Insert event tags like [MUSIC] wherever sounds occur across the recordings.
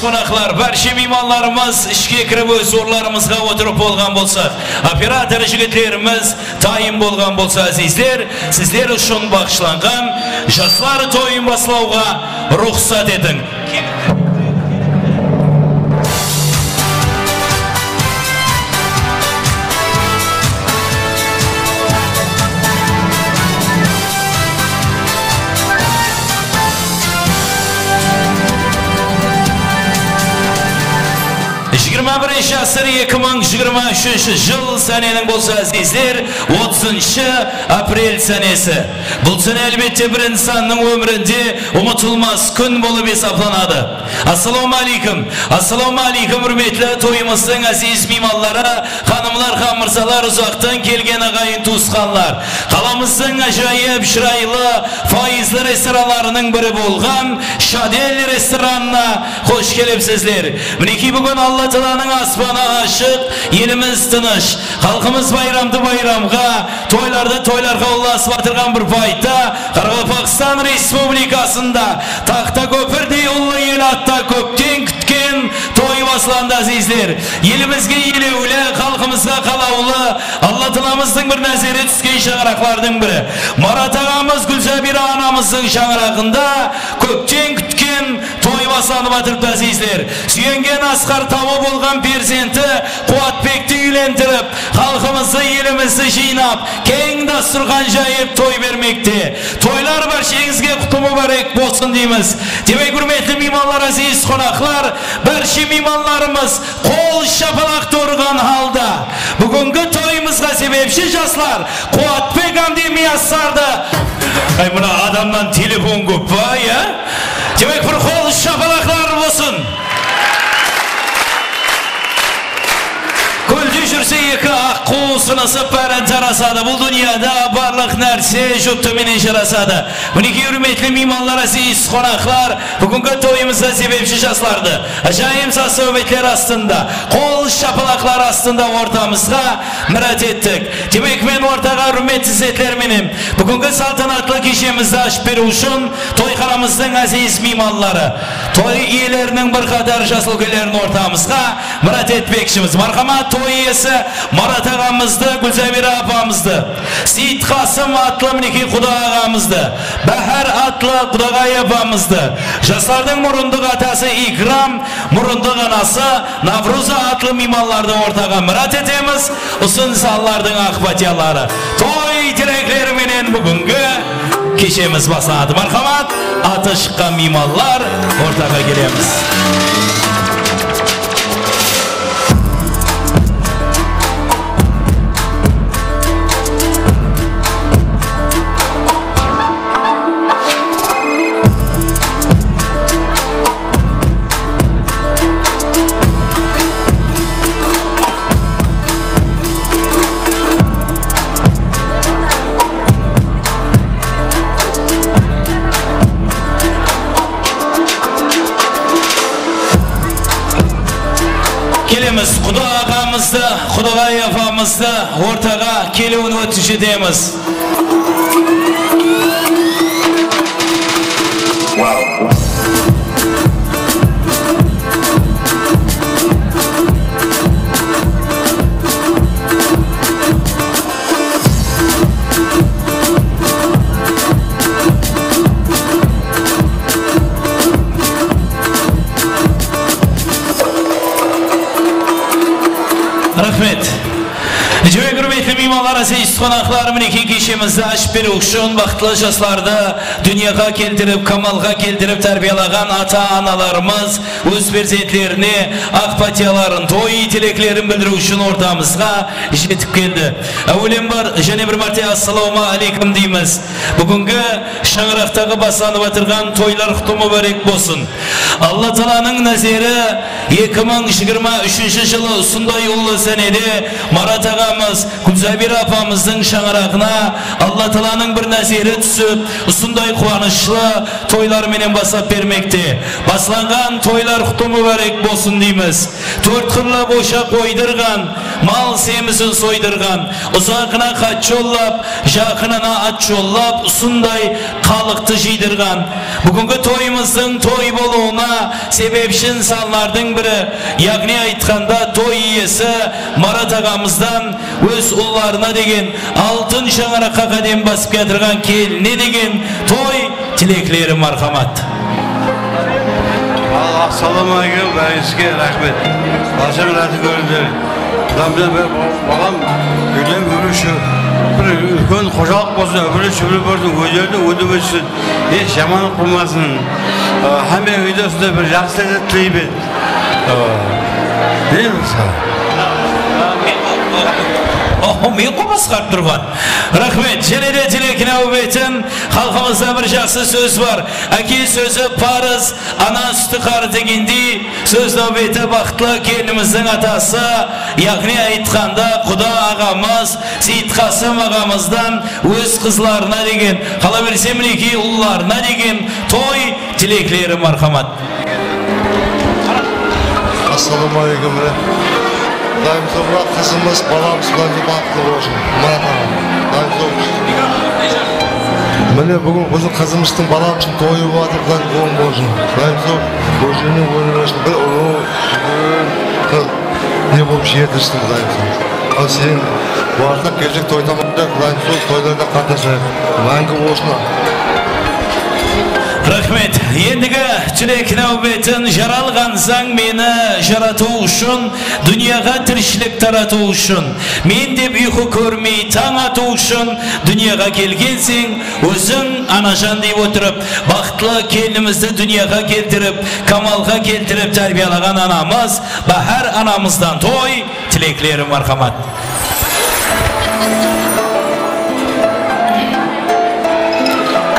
Konaklar, barcha mimarlarımız ishga kirib o'z o'rlarimizga o'tirib bo'lgan bo'lsa, operator yigitlarimiz tayin bo'lgan bo'lsa, azizlar, sizlar uchun bag'ishlangan yoshlar to'yin boshlovga ruxsat eting. Yigirma birinchi asr ikki ming yigirma uchinchi yil sananing bo'lsa azizlar o'ttizinchi aprel sanasi. Bu sana albatta bir insonning umrida unutilmas kun bo'lib hisoblanadi. Assalomu alaykum. Assalomu alaykum hurmatli to'yimizning aziz mehmonlari xonimlar ham mirzolar uzoqdan kelgan ag'ayin to'sqanlar qalamizning ajoyib chiroyli foizli restoranlarining biri bo'lgan shadel restoranına hoş kelibsizlar mineki bugun alloh taoloning osmoni ochiq elimiz tinch xalqimiz bayramda bayramga to'ylarda to'ylarga ulas batirgan bir paytda qoraqalpog'iston respublikasida taxta ko'pirda to'y boshlandi azizlar elimizga yeluvli xalqimizga qalovli alloh taolomizning bir nazari tushgan shag'roqlarning biri. Marat og'amiz gulzabira onamizning shag'rog'ida ko'pdan kutgan to'y boshlanib o'tiribdi azizlar suyangan asqar tavo bo'lgan perzenti quvvatbekni uylantirib xalqimizni elimizni jiynab keng dasturxon joyib to'y bermoqda to'ylar barchangizga quti muborak bo'lsin deymiz. Demak hurmatli mehmonlar aziz qo'noqlar barcha mehmonlarimiz qo'l shapaloq urgan holda bugungi to'yimizga sababchi yoshlar quvvatbek hamdi muyassardi ay buna adamdan telefon ko'p ya. Demak bir qo'l shapaloqlar bo'lsin düşürse yıkı akku sınası peren tarasada Bu dünyada barlık nerse juttu mini şarasada Buniki hürmetli mimanlar aziz konaklar Bugünkü toyumuzda sebepçi şaslardı Acayip saz sohbetler aslında Kol şapalaklar aslında ortamızda Mürat ettik Demek ben ortaga hürmetli zetler benim Bugünkü saltanatlı kişimizde aşpir uşun Toyxanamızın aziz mimanları Toy iyilerinin bir kadar şaslıkelerini ortamızda Marat ağamızdı, Gülzemira apamızdı. Seyit Kasım atlı miniki Kuda ağamızdı. Bahar atlı Kudagay apamızdı. Жаслардың мұрындық атасы İkram, мұрындық анасы Навруза mimallardı ortağa mürat etemiz. Usun sallardың akbatyaları. Toy direkleriminin bugünkü kişimiz basadı. Marhamat, atı şıkkan mimallar ortağa gelemiz. kelimiz xudoga yafamizni o'rtaga keluvni o'tishi deymiz aziz qonaqlar miniki kishimizni ashib berib uchun vaqtli yoshlarda dunyoga keltirib kamolga keltirib tarbiyalagan ota onalarimiz o'z farzandlarini aqpatiyalarini to'y tilaklarini bildirib uchun o'rtamizga yetib keldi avvalambor yana bir marta assalomu alaykum deymiz bugungi shang'iraqdagi boslanib o'tirgan to'ylar quti muborak bo'lsin alloh taoloning nazari 2023 жылы ұсындай ұлы сәнеде марат ағамыз гүлзабира апамыздың шаңырағына алла тағаланың бір нәзері түсіп ұсындай қуанышлы тойларменен бастап бермекте басланған тойлар құтты мүбәрек болсын дейміз төрт қырлы боша қойдырған мал семізін сойдырған. Ұзақына хат жоллап жақынына ат жоллап ұсындай халықты жидырған. Бүгінгі тойымыздың той болуына себепшін саллардың бірі. Яғни айтқанда той иесі марат ағамыздан өз ұлларына деген алтын шаңыраққа қадем басып келтірген келіне деген той тілеклері мархамат. Ассалаумағалейкум бәріңізге рахмет. Баршаң рады балам үйлен өріші бір үлкен қожалық болсын өмірі шүбірі болсын өздерінің өніп өссін еш жамандық болмасын һәмме үйде осындай бір жақсы тілеймін не мен ғой басқарып тұрған рахмет және де әубетін халқымызда бір жақсы сөз бар әке сөзі парыз ана сүті қар дегендей сөз нәубеті бақытлы келініміздің атасы яғни айтқанда құда ағамыз сейітқасым ағамыздан өз қызларына деген қала берсе мінекей ұлларына деген той тілеклері мархамат ассалаумағалейкум дайым собра қызымыз баламыз құдайға бақытты болсын марат міне бүгін біздің қызымыздың баламыздың тойы болып жатыр құдай оң болсын дайым сол көзінің өніп өсін бір ұлы не болып жетілсін құдайым сол ал сен барлық келсек той тамақта құдайым сол тойларда қатынасайық мәңгі болсын рахмет. Ендігі тілек нәубетін жаралған заң мені жарату үшін дүнияға тіршілік тарату үшін мен деп ұйқы көрмей таң ату үшін дүнияға келгенсің өзің анажан деп отырып бақытлы келінімізді дүнияға келтіріп камалға келтіріп тәрбиелаған анамыз бахар анамыздан той. Тілеклері мархамат.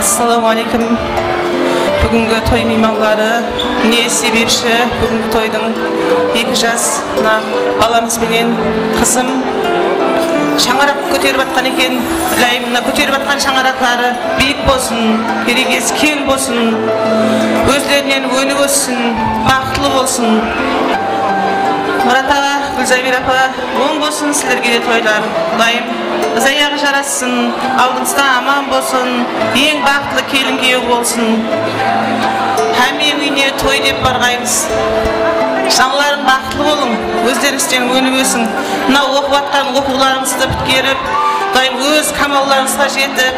Ассалаумағалейкум бүгінгі той меймандары не себепші? Бүгінгі тойдың екі жас мына баламызбенен қызым шаңырақ көтеріп жатқан екен. Ләйім мына көтеріп жатқан шаңырақтары биік болсын берекесі кең болсын өздерінен өніп өссін бақытлы болсын. Мұрат аға гүлзабир апа оң болсын сіздерге де тойлар құдайым із аяғы жарассын алдыңызда аман болсын ең бақытлы келін күйеу болсын. Һәмме үйіне той деп барғаймыз. Шамаларың бақытлы болың өздеріңізден өніп өсің мынау оқып жатқан оқуларыңызды біткеріп құдайым өз камалларыңызға жетіп.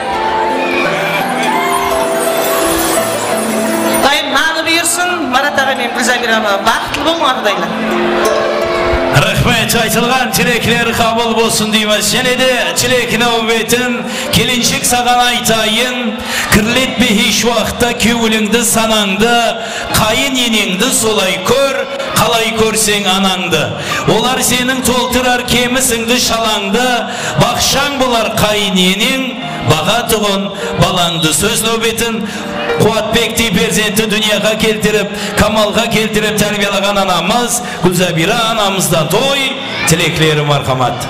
Құдайым наны бұйырсын. Марат аға мен гүлзабир апа бақытты болыңдар құдайлар. Рахмет айтылған тілеклер қабыл болсын дейміз және де тілек нәубетін келіншек саған айтайын кірлетпе еш уақытта күйеуіңді санаңды қайын енеңді солай көр қалай көрсең анаңды? Олар сенің толтырар кемісіңді шалаңды. Бақшаң болар қайын енең баға тұғын балаңды сөз нәубетін қуатбектей перзентті дүнияға келтіріп камалға келтіріп тәрбиелаған анамыз гүлзабира анамыздан той. Тілеклері мархамат.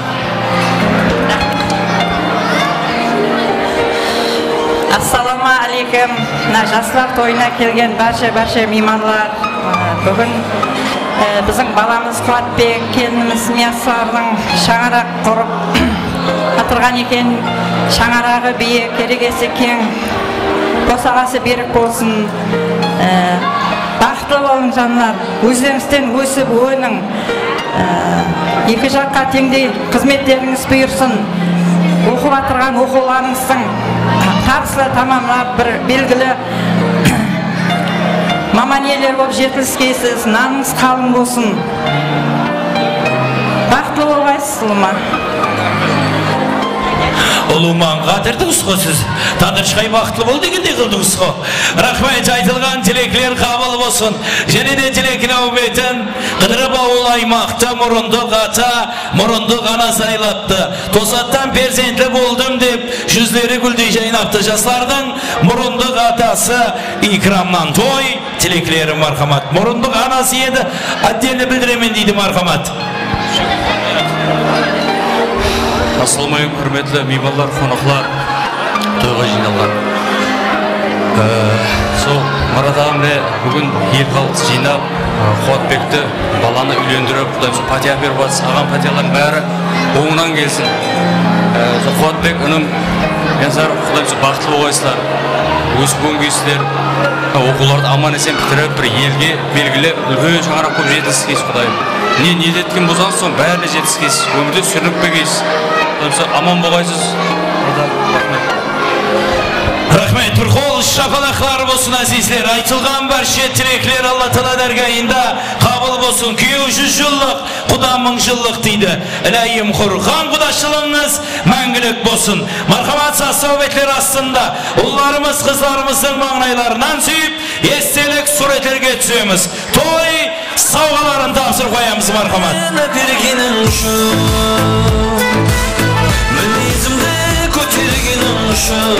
Ассалаумағалейкум мына жастар тойына келген барша барша меймандар бүгін біздің баламыз қуатбек келініміз мияссардың шаңырақ құрып [COUGHS] отырған екен. Шаңырағы биік керегесі кең босағасы берік болсын. Бақытты болың жандар өздеріңізден өсіп өның екі жаққа теңдей қызметтеріңіз бұйырсын. Оқып жатырған оқуларыңыздың табысты тамамлап бір белгілі маман иелері болып жетіліскейсіз наныңыз қалың болсын. Бақытты болғайсыз ұлыма ұлуман қатырдыңыз ғой сіз. Тандыршықай бақытлы бол дегендей қылдыңыз ғой рахмет айтылған тілеклер қабыл болсын. Және де тілек нәубетін қыдырып ауыл аймақта мұрындық ата мұрындық ана сайлатты. Тосаттан перзенті болдым деп жүздері гүлдей жайнапты. Жастардың мұрындық атасы икрамнан той. Тілеклерім мархамат мұрындық анасы еді. Отдельно білдіремін дейді мархамат. Ассалаумағалейкум құрметті меймандар қонақлар тойға жиналған Ә, сол марат ағам міне бүгін ел халықты жинап ә, қуатбекті баланы үйлендіріп құдай пәтер беріп жатыр ағам пәтерлердің бәрі оңынан келсін. Сол қуатбек інім язар құдай бақытты болғайсыздар. Өсіп өнгейсіздер оқуларды аман есен бітіріп бір елге белгілі үлкен шаңырақ болып жеткізсіз құдайым. Не ниет болсаңыз соның бәріне жеткізсіз өмірде сүрініп келгейсіз сол аман болғайсыз рахмет рахмет бір қол шапалақлар болсын әзизлер айтылған барша тілеклер алла тағала дәргайында қабыл болсын күйеу жүз жыллық құда мың жыллық дейді іләйім құр хан құдашылығыңыз мәңгілік болсын мархамат сассауетлер астында ұлдарымыз қыздарымыздың маңайларынан сүйіп естелік суреттерге түсеміз той сауғаларын тапсырып қоямыз мархамат үшін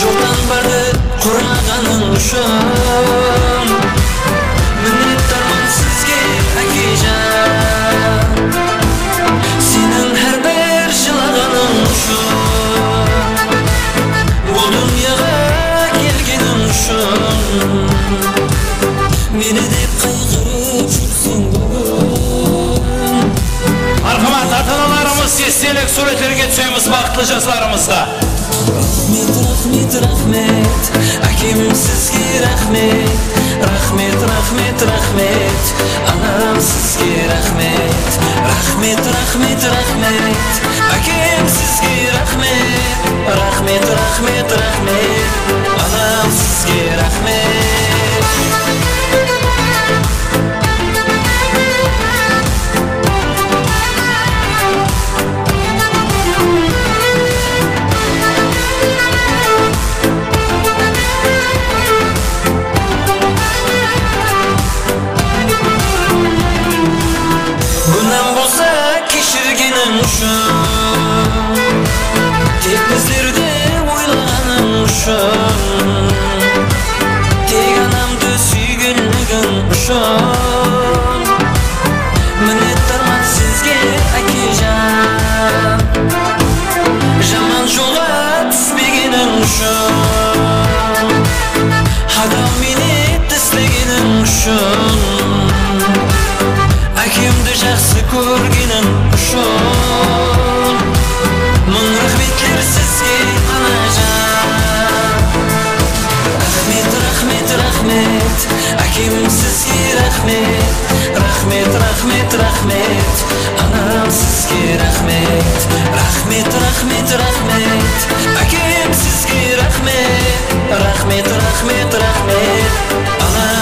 жолдан барды құрағаның үшін түсеміз бақытты жастарымызға рахмет рахмет рахмет әкем сізге рахмет рахмет рахмет рахмет анам сізге рахмет рахмет рахмет рахмет әкем сізге рахмет рахмет рахмет рахмет анам үшін тек анамды сүйгенлігің үшін мінеттарман сізге әкежан жаман жолға түспегенің үшін адам ниет істегенің үшін әкемді жақсы көргенім үшін рахмет рахмет әкем сізге рахмет рахмет рахмет рахмет анам сізге рахмет рахмет рахмет рахмет әкем сізге рахмет рахмет рахмет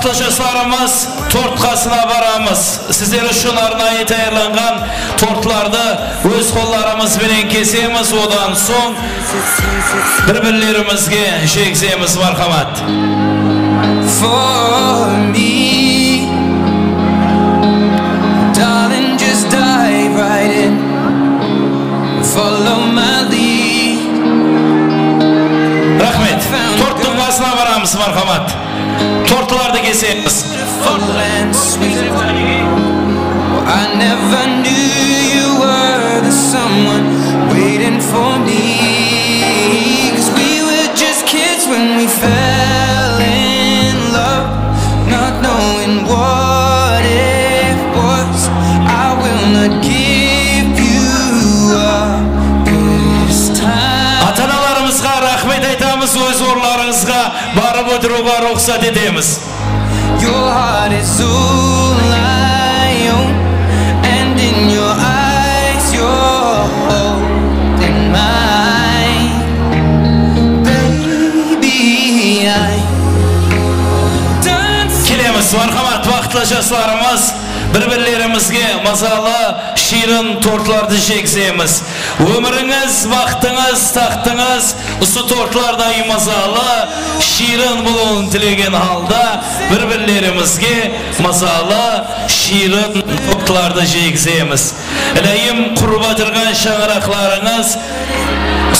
бақытты жастарымыз торт қасына барамыз сіздер үшін арнайы даярланған тортларды өз қолдарымызбенен кесеміз одан соң бір бірлерімізге жегіземіз мархамат. Follow my tortlar da gezeriz. I never knew you were the someone waiting for me. рұқсат етеміз Your heart is lion, and Келеміз, мархамат бақытлы жастарымыз, бір-бірлерімізге мазалы, ширын тортларды жегіземіз. Өміріңіз, бақытыңыз, тақтыңыз, осы тортлардай мазалы ширын болуын тілеген халда бір-бірлерімізге мазалы ширын тортларды жегіземіз ілейім құрып отырған шаңырақларыңыз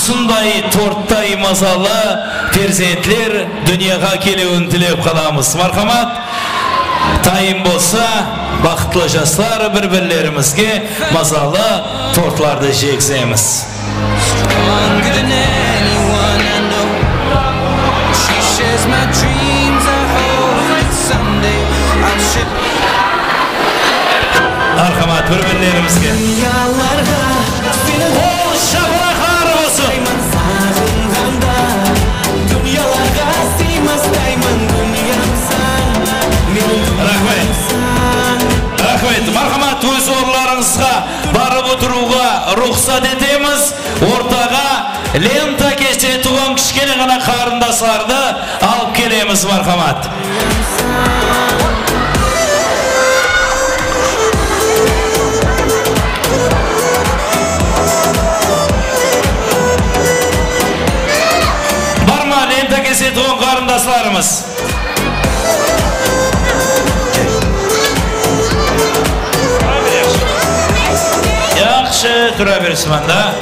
сондай торттай мазалы перзентлер дүнияға келуін тілеп қаламыз мархамат тайым болса бақытлы жастар бір бірлерімізге мазалы тортларды жегіземіз my dreams. I hope that someday бір бірлерімізге dünyalarga seni қол шапалақтар болсын Dünyalarga sığmastayman dünyamsan Benim рахмет рахмет мархамат өз орындарыңызға барып отыруға рұқсат етеміз ортаға лента кеше туған кішкене ғана қарындастарды алып келеміз мархамат бар ма лента кесе туған қарындастарымыз Yaxşı tura bersin da.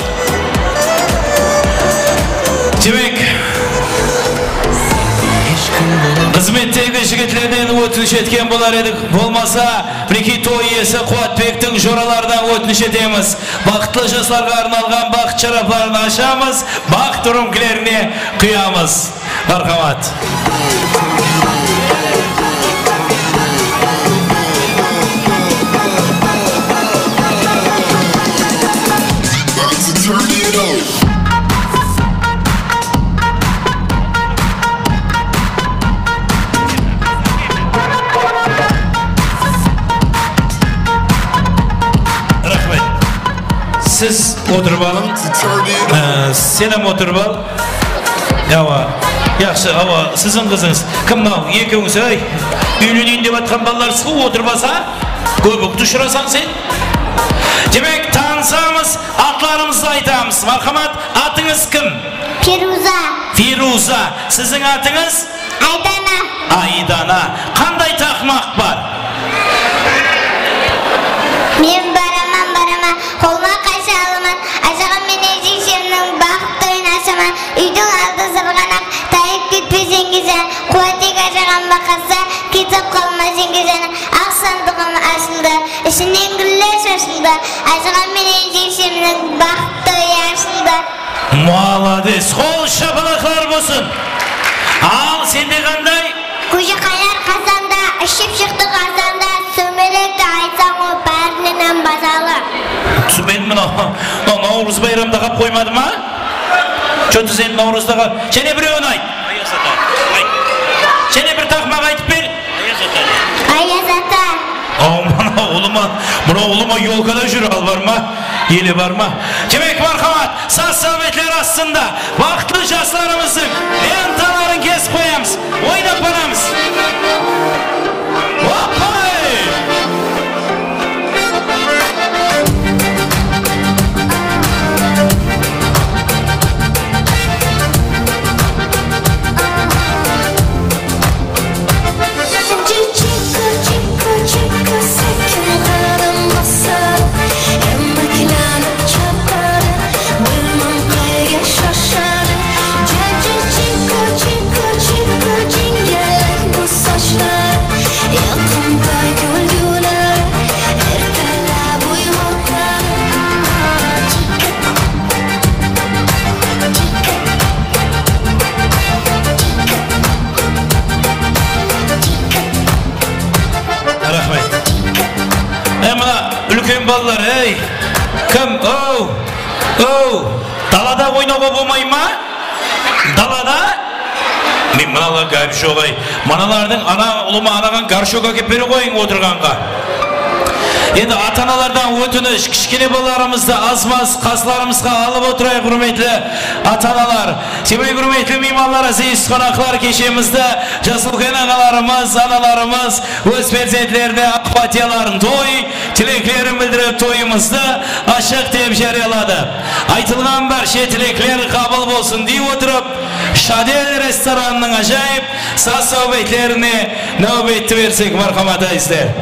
Demek Қызметтегі жігіттерден өтініш еткен болар едік болмаса мінекей той иесі қуатбектің жоралардан өтініш етеміз бақытты жастарға арналған бақыт шарапарын ашамыз бақыт үрімкілеріне құямыз мархамат сіз отырып алыңыз Ә, сенім отырып ал ауа жақсы ауа сіздің қызыңыз кім мынау екеуіңіз ей үйленейін деп жатқан балаларсыз ғой отырып алса көбікті ұшырасаң сен демек танысамыз аттарымызды айтамыз мархамат атыңыз кім Фируза, фируза сіздің атыңыз Айдана, айдана қандай тақмақ бар бақаса, кетіп қалма жеңгежан, ақ сандығым ашылды, ішінен гүлдер шашылды, ажағым мен ежекшемнің бақытты ойы ашылды. молодец қол шапалақлар болсын ал сенде қандай Көжеқайлар қазанда, ішіп шықты қазанда, сөмелекті айтсаң ол бәрінен базалы. мен мынау наурыз байрамда қалып қоймады ма че сен наурызда қал және біреуін айт айт және бір тақмақ айтып бер Аяз ата, ау мынау ұлыма мынау ұлыма елкада жүр ал бар ма елі бар ма демек мархамат саз сәулетлер астында бақытты жастарымыздың ленталарын кесіп оу далада ойнауға болмай ма далада мен мыналар гәп жоқ ай мыналардың ана ұлыма анаған горшок әкеліп бере қойың отырғанға Енді ата-аналардан өтініш кішкене балаларымызды аз-маз қасыларымызға алып отырайық құрметті ата-аналар. Себебі құрметті меймандар, әзиз қонақтар кешемізді жас үлкен ағаларымыз, аналарымыз өз перзентлеріне ақ той, тілеклерін білдіріп тойымызды ашық деп жариялады. Айтылған барша тілеклер қабыл болсын дей отырып, Шадел ресторанының ажайып сас нәубеттеріне нәубетті берсек мархамат айыздар.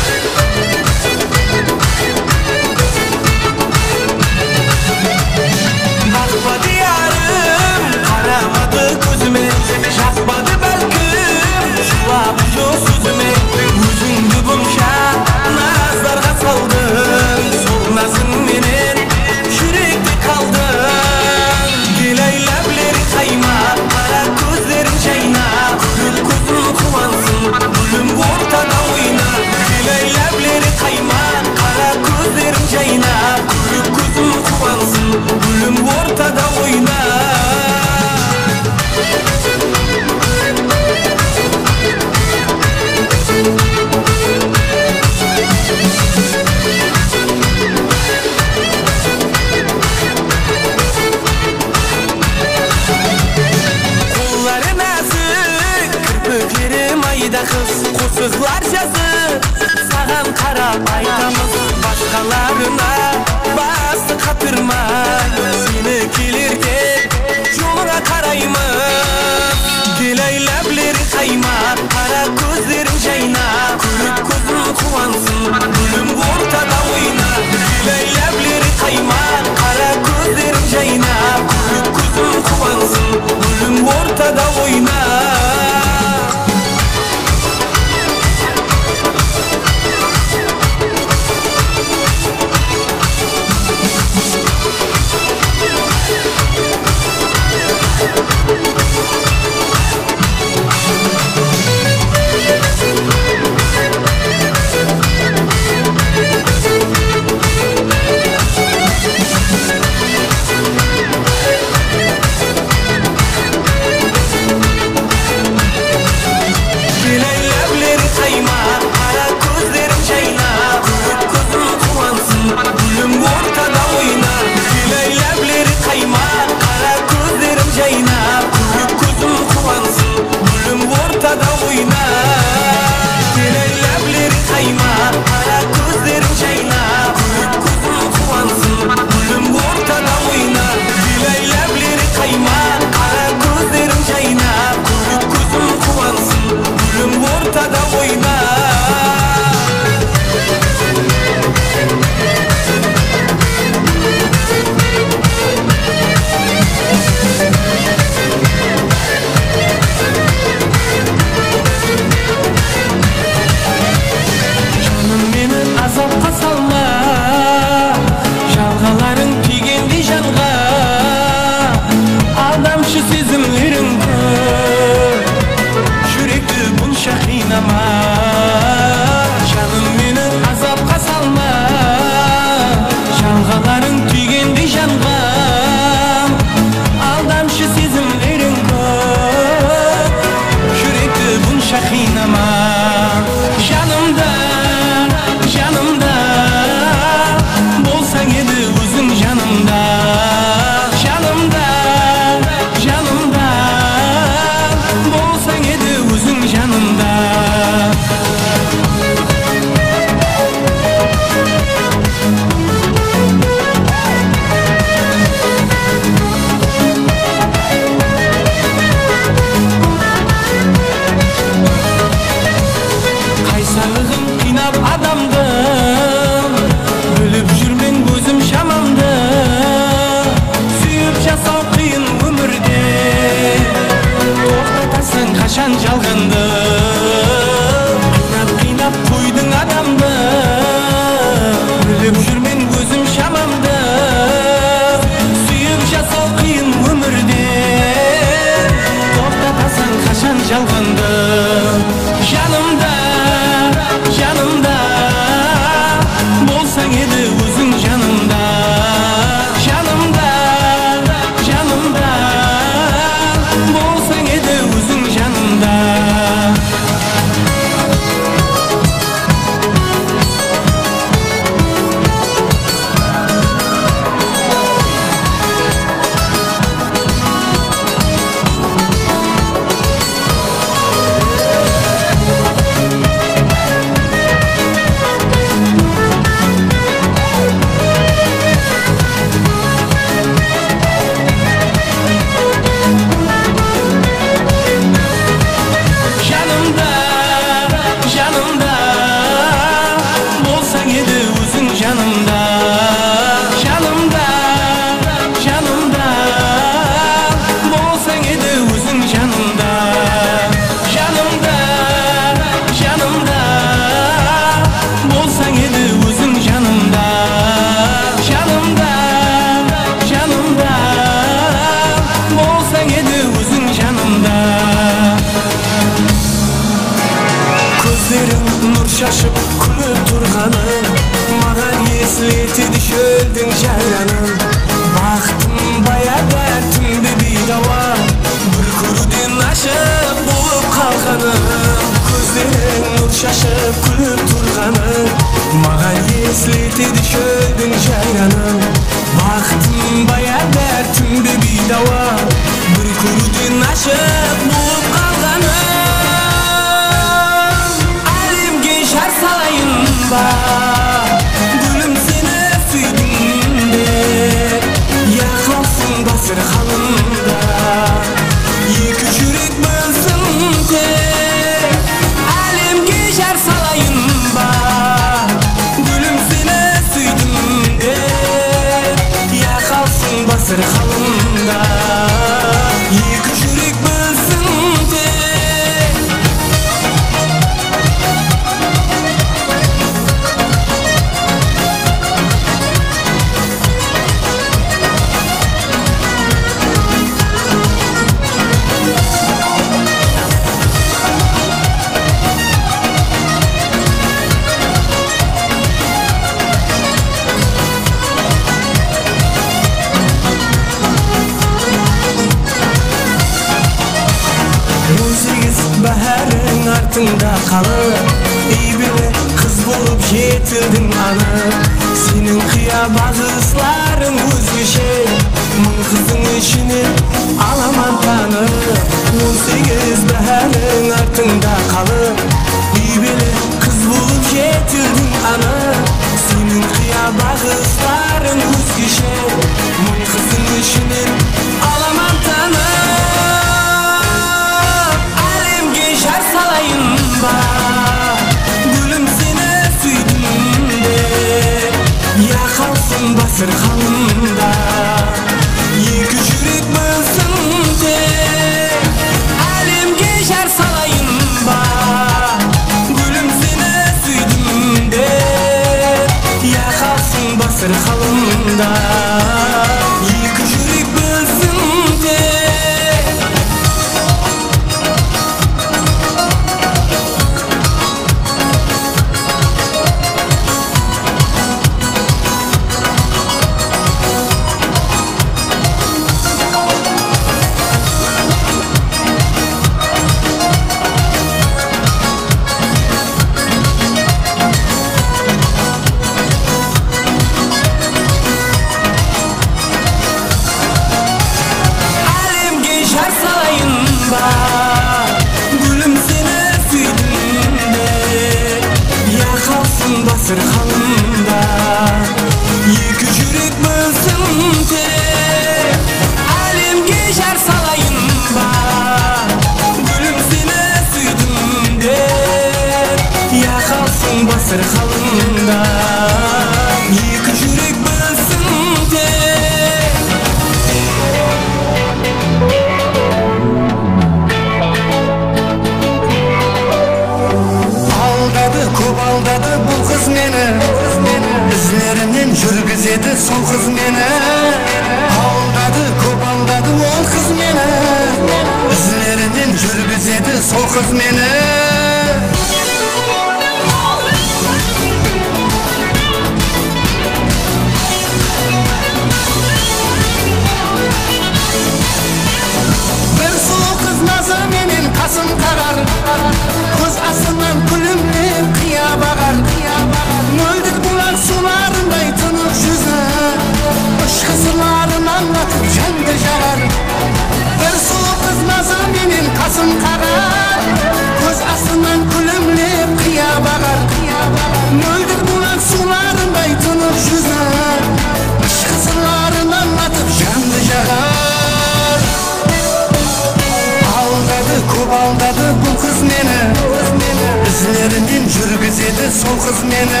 Сол қыз мені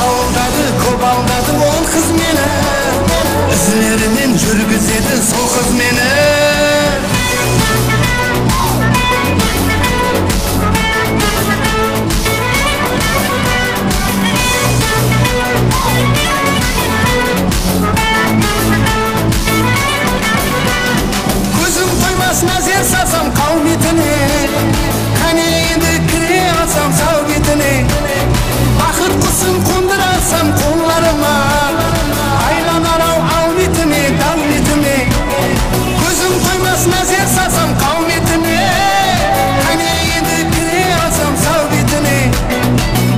алдады көп алдады ол қыз мені ізлерінен жүргізеді сол қыз мені қолдарыма айланар ау ау бетіме дау бетіме көзім тоймас назер салсам қау бетіне кәне кіре алсам сау бетіне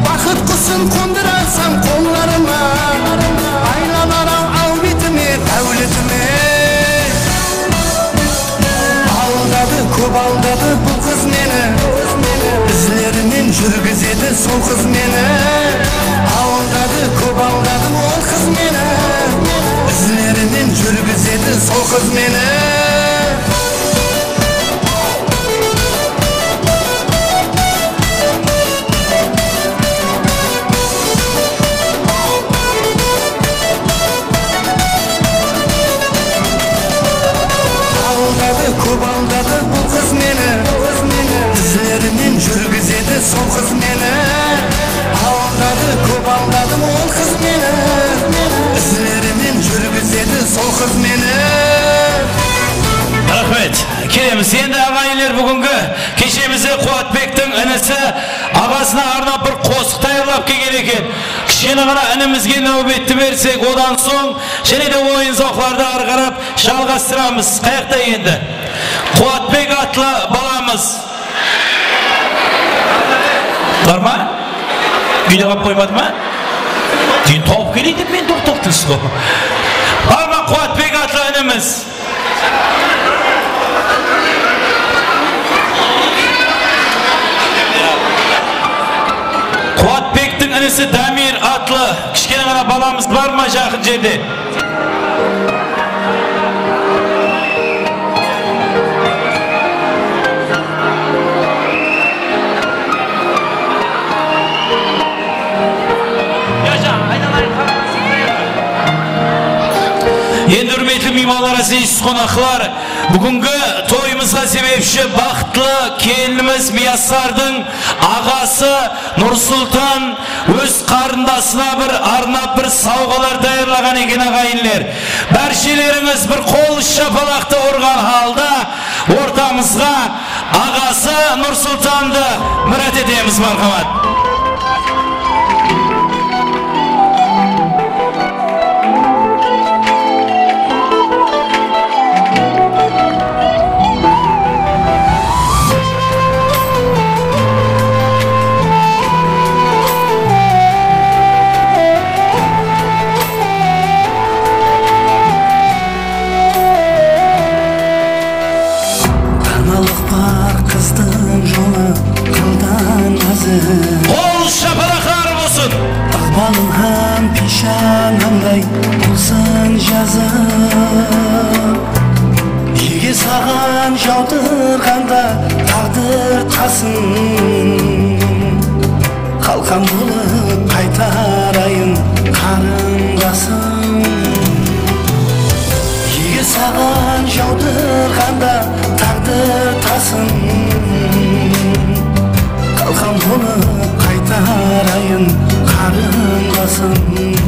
бақыт құсын қондыра алсам қолдарыма айланар ізлерінен жүргізеді сол қыз мені. Алдады көп алдады ол қыз мені. Ізлерінен жүргізеді сол қыз мені. Сол қыз мені алдады көп алдады ол қыз мені ізлерінен жүргізеді сол қыз мені рахмет келеміз енді ағайындар бүгінгі кешемізде қуатбектің інісі ағасына арнап бір қосық даярлап келген екен кішкене ғана інімізге нәубетті берсек одан соң және де ойын зауқларды ары қарап жалғастырамыз қаяқта енді қуатбек атлы баламыз Бар ма? Үйде қалып қоймады ма? Кейін тауып келейін деп мен тоқтаттыңыз ғой. Бар ма Қуатбек атлы ініміз? Қуатбектің інісі Дамир атлы кішкене ғана баламыз бар ма меймандар әзиз қонақлар, бүгінгі тойымызға себепші бақытлы келініміз Мияссардың ағасы Нұрсұлтан өз қарындасына бір арнап бір сауғалар даярлаған екен ағайынлер. Бәршелеріңіз бір қол шапалақты ұрған халда ортамызға ағасы Нұрсұлтанды мұрат етеміз мархамат. Жазып неге саған жаудырғанда тағдыр тасын қалқан болып қайтарайын қарындасым. Неге саған жаудырғанда тағдыр тасын? Қалқан болып қайтарайын қарындасым.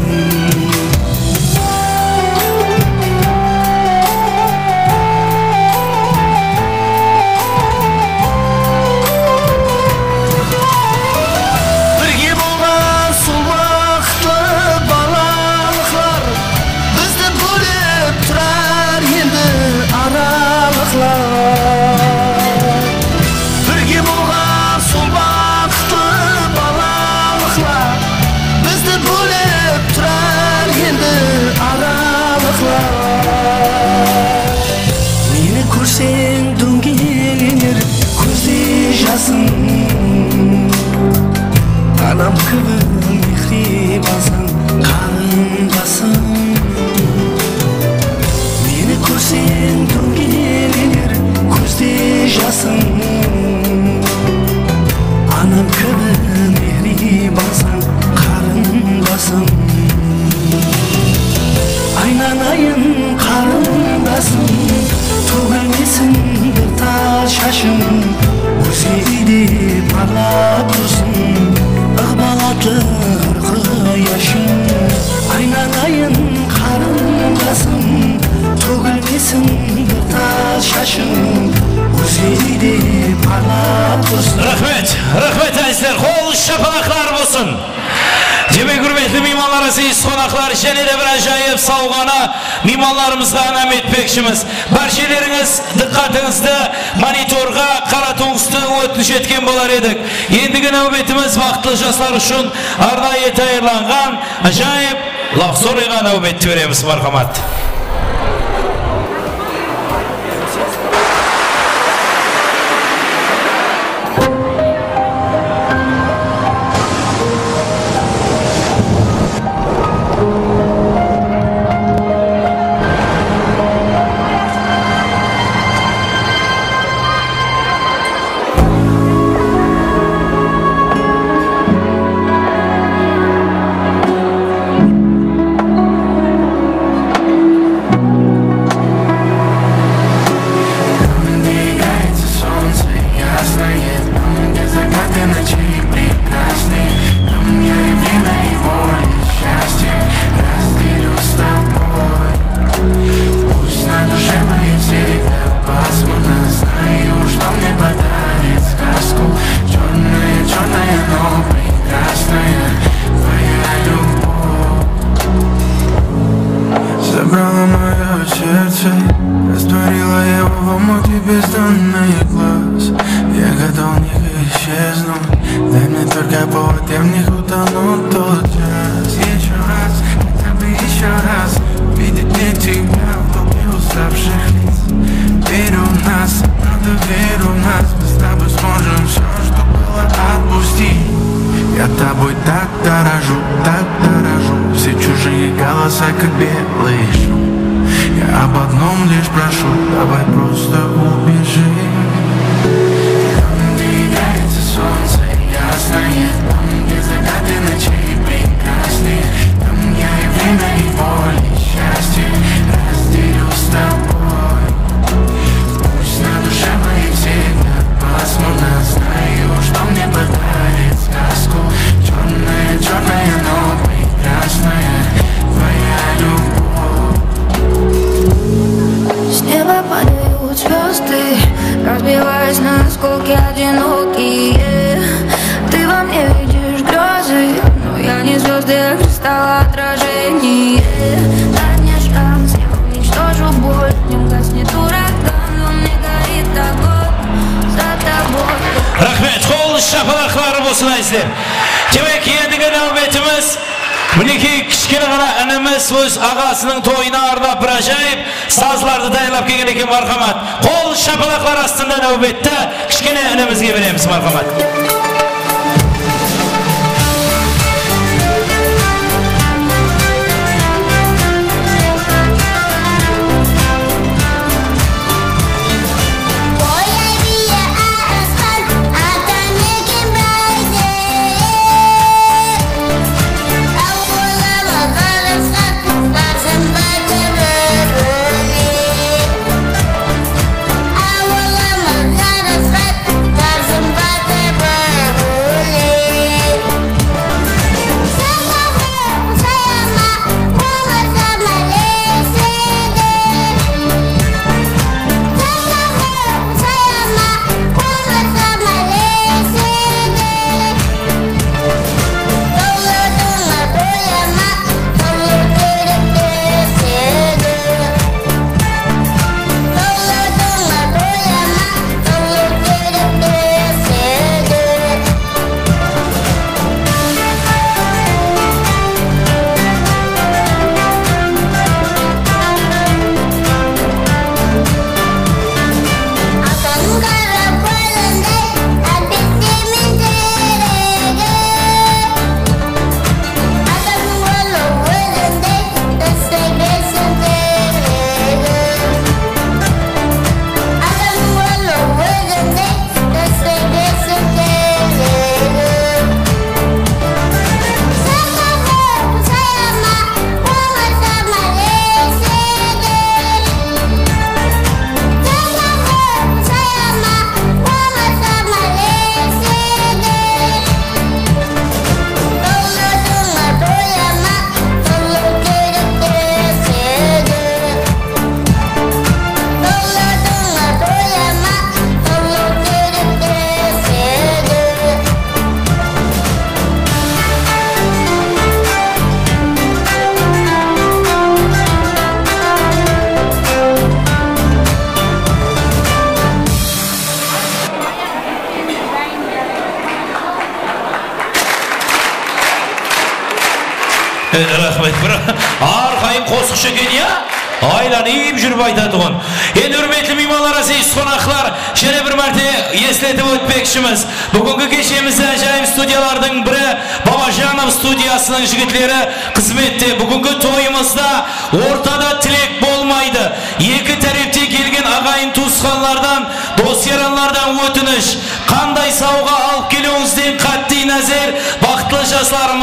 Лақсорыға нәубетті береміз мархамат.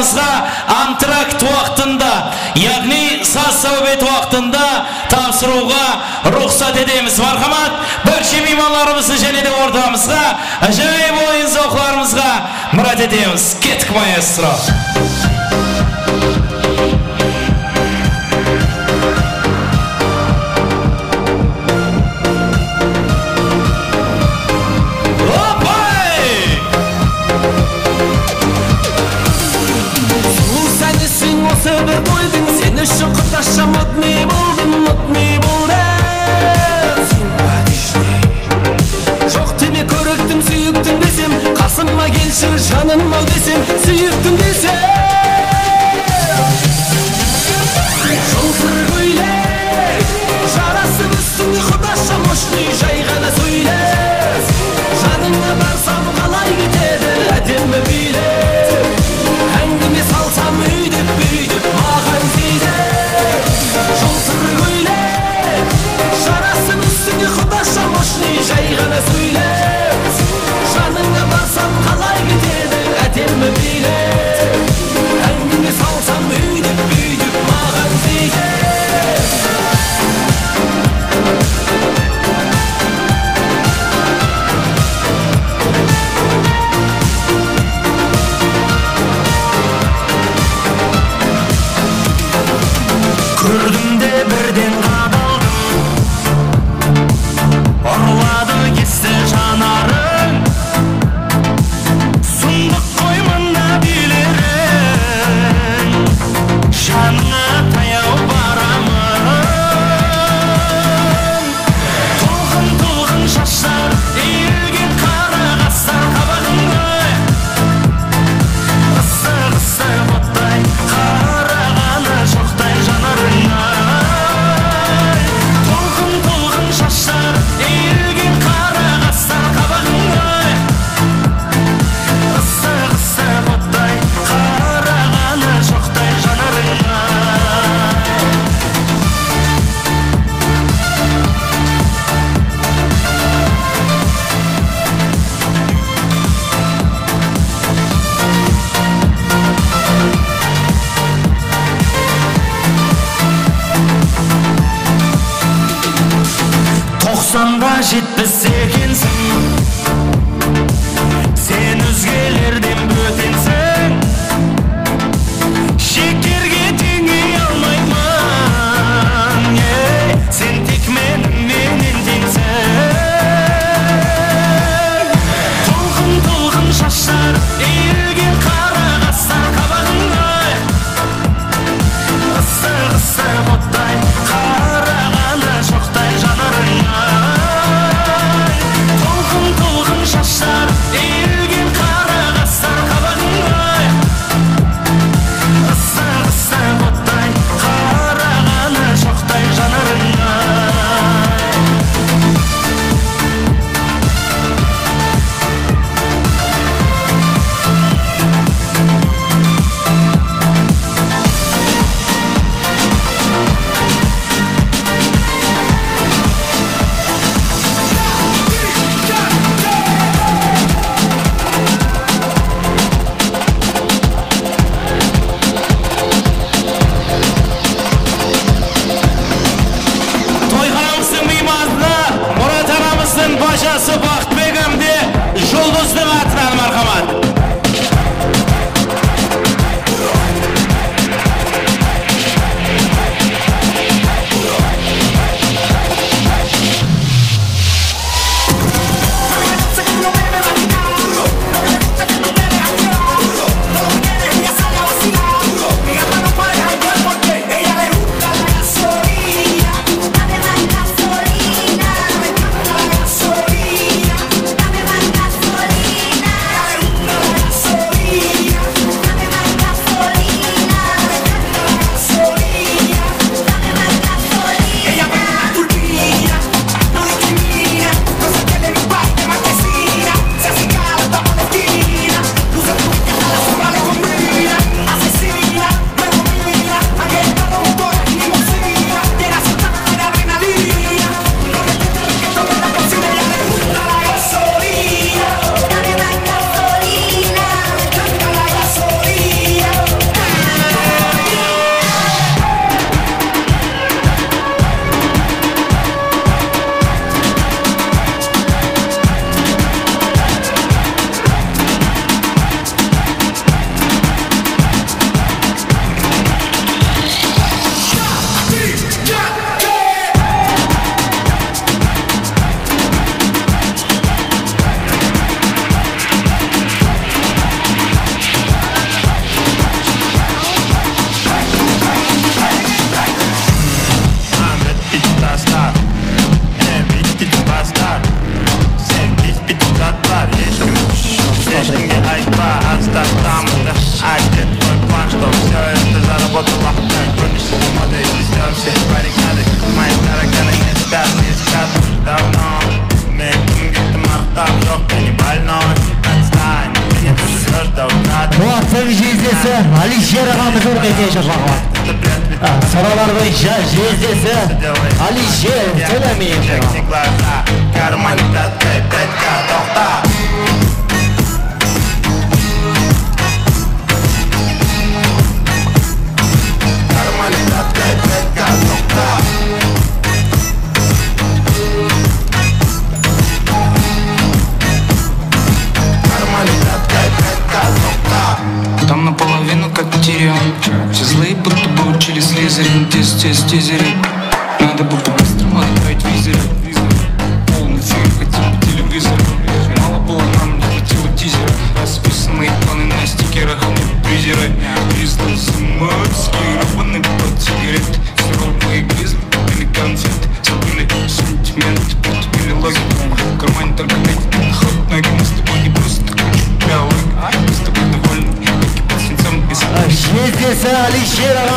баламызға антракт уақытында яғни саз сәубет уақытында тапсыруға рұқсат етеміз. Мархамат бірші меймандарымызды және де ортамызға жай ойын оқыларымызға мұрат етеміз. Кеттік маэстро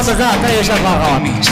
Casa H, tá aí, Chavar Gomes.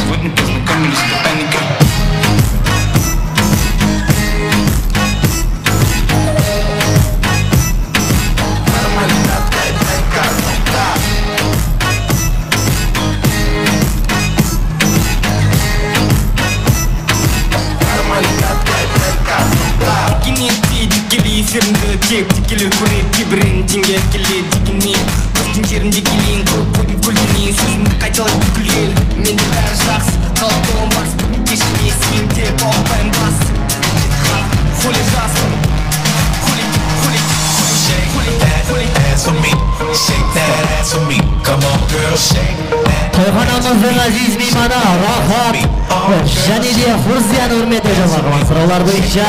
және де хурзияны урметтеп жалаған сұраулар бойынша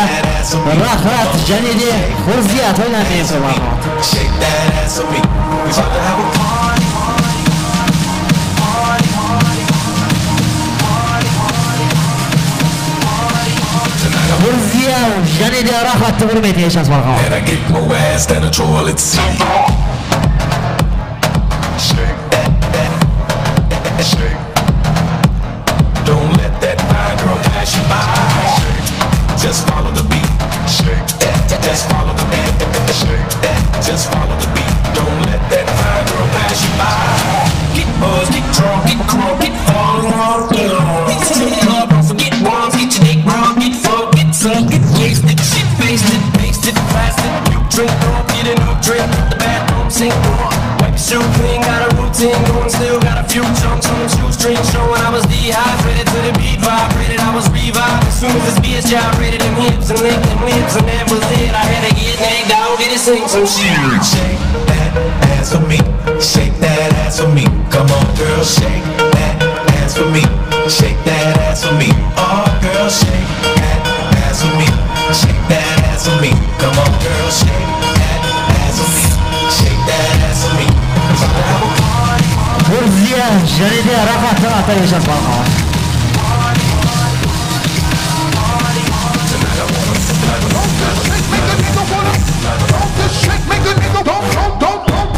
рахат және де хурзия тойнамен солаған Hırziya, yani de rahmet tıvırım etmeye şans var kama. And I get more ass than a troll, it's Shake shake. Pass you by. Just follow the beat. Just follow the beat. Just follow the beat. Don't let that fine girl pass you by. Get buzzed, get drunk, get crunk, get falling on on. Get to the club, don't forget bombs, get your dick wrong, get fucked, get sucked, get wasted, shit faced pasted, plastic. You drink up, get a new drink, the bathroom sink. Wipe your shoe clean, got a routine going, still got a few chunks on the shoestring showing. I was dehydrated revived. As soon as this bitch gyrated them hips and licked them lips, and that was it. I had to get nagged out, get it sing some shit. Shake that ass for me, shake that ass for me. Come on, girl, shake that ass for me, shake that ass for me. Oh, girl, shake that ass for me, shake that ass for me. Come on, girl, shake that ass for me, shake that ass for me.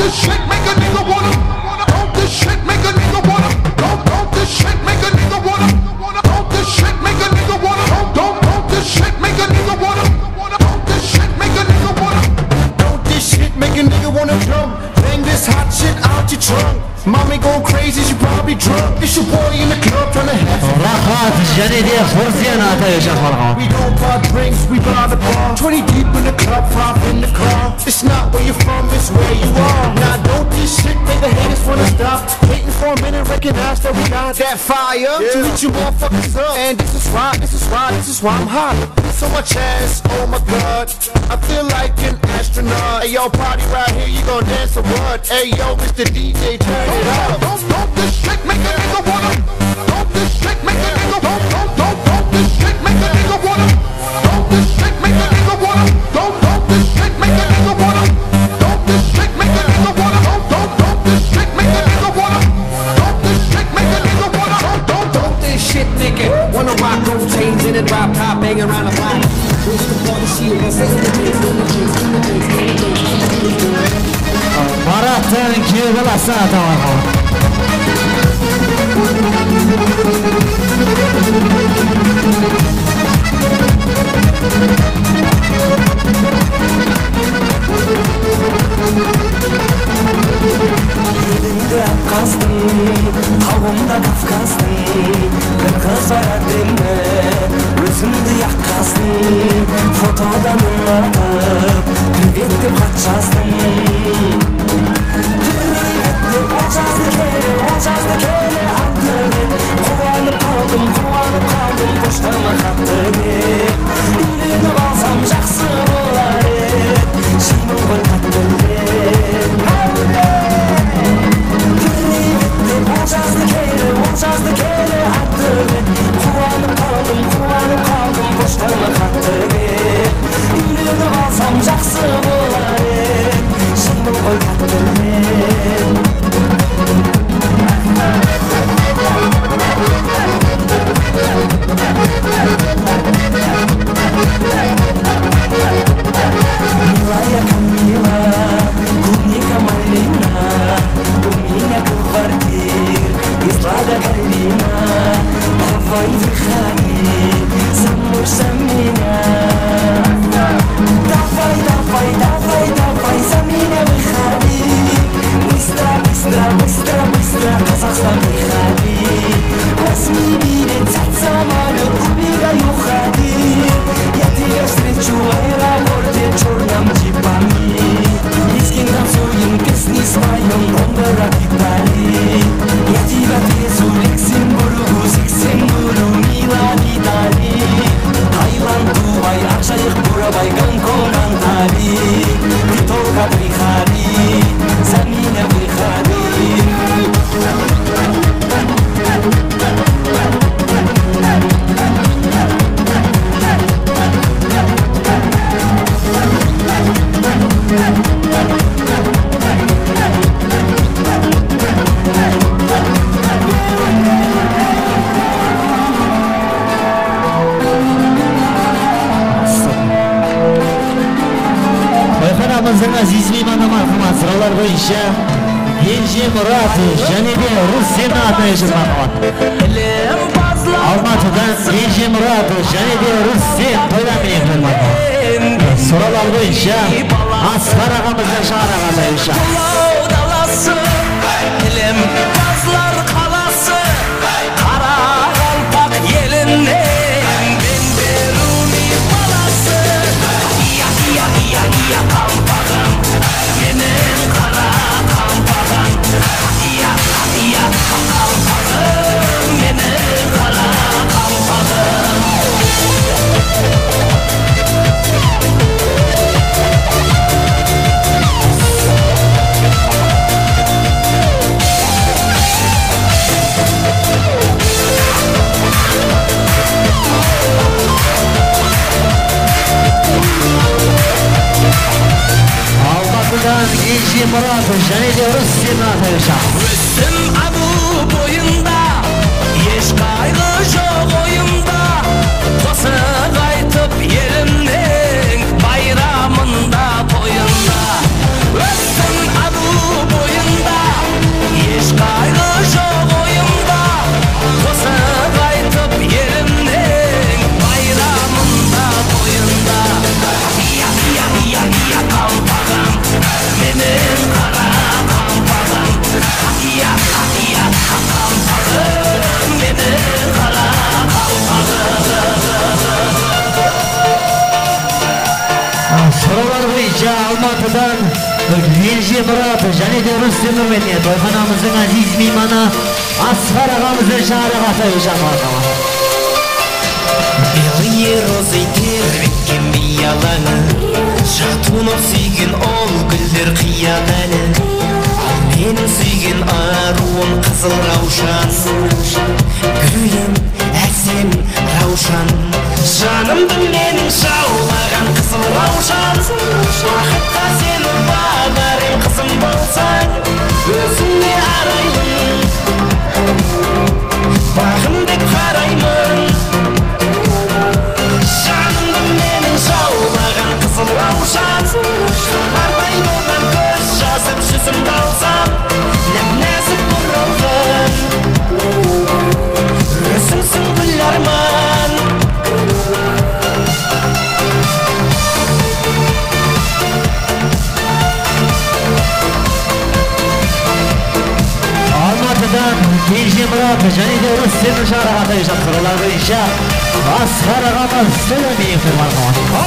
Don't this shit make a nigga wanna Don't, don't this shit make a nigga wanna Don't this shit make a nigga wanna Don't, don't, this shit make a nigga wanna Don't this shit make a nigga wanna. Don't this shit make a nigga wanna come Bang this hot shit out your trunk. Mommy go crazy, she probably drunk. It's your boy in the club trying to have Rohat Janidi Xurziyani ata yashas marhamat we don't buy drinks, we buy the bar. 20 deep in the club, five in the car. It's not where you're from, it's where you are. Now don't this shit make the haters wanna stop. Waiting for a minute, recognize that we got that fire to hit you motherfuckers up. And this is why, this is why, this is why I'm hot. So much ass, oh my god. I feel like an astronaut. Hey yo, party right here, you gon' dance or what? Hey yo, Mr. DJ, turn it up. Don't, don't this shit make a nigga wanna. Don't this shit make a nigga don't, don't, don't, don't this shit make a nigga wanna. Don't this shit make a nigga wanna. Don't, don't this shit make a nigga wanna. Don't this shit make a nigga wanna. Don't, don't, don't this shit make a nigga wanna. Don't this shit make a nigga wanna. Don't, don't, don't this shit nigga wanna rock those chains in a drop top, bang around Chega lá, Santa, Kastım, havumda kafkastım, bir kız var deme. Özümdü yakkasın Fotodan ıllatıp Привет деп хат жаздым Привет деп хат жазды келе Ол жазды келе атты деп Қуанып қалдым, қуанып қалдым Поштама хатты деп Үйленіп алсам жақсы болар еді Шеймін ғой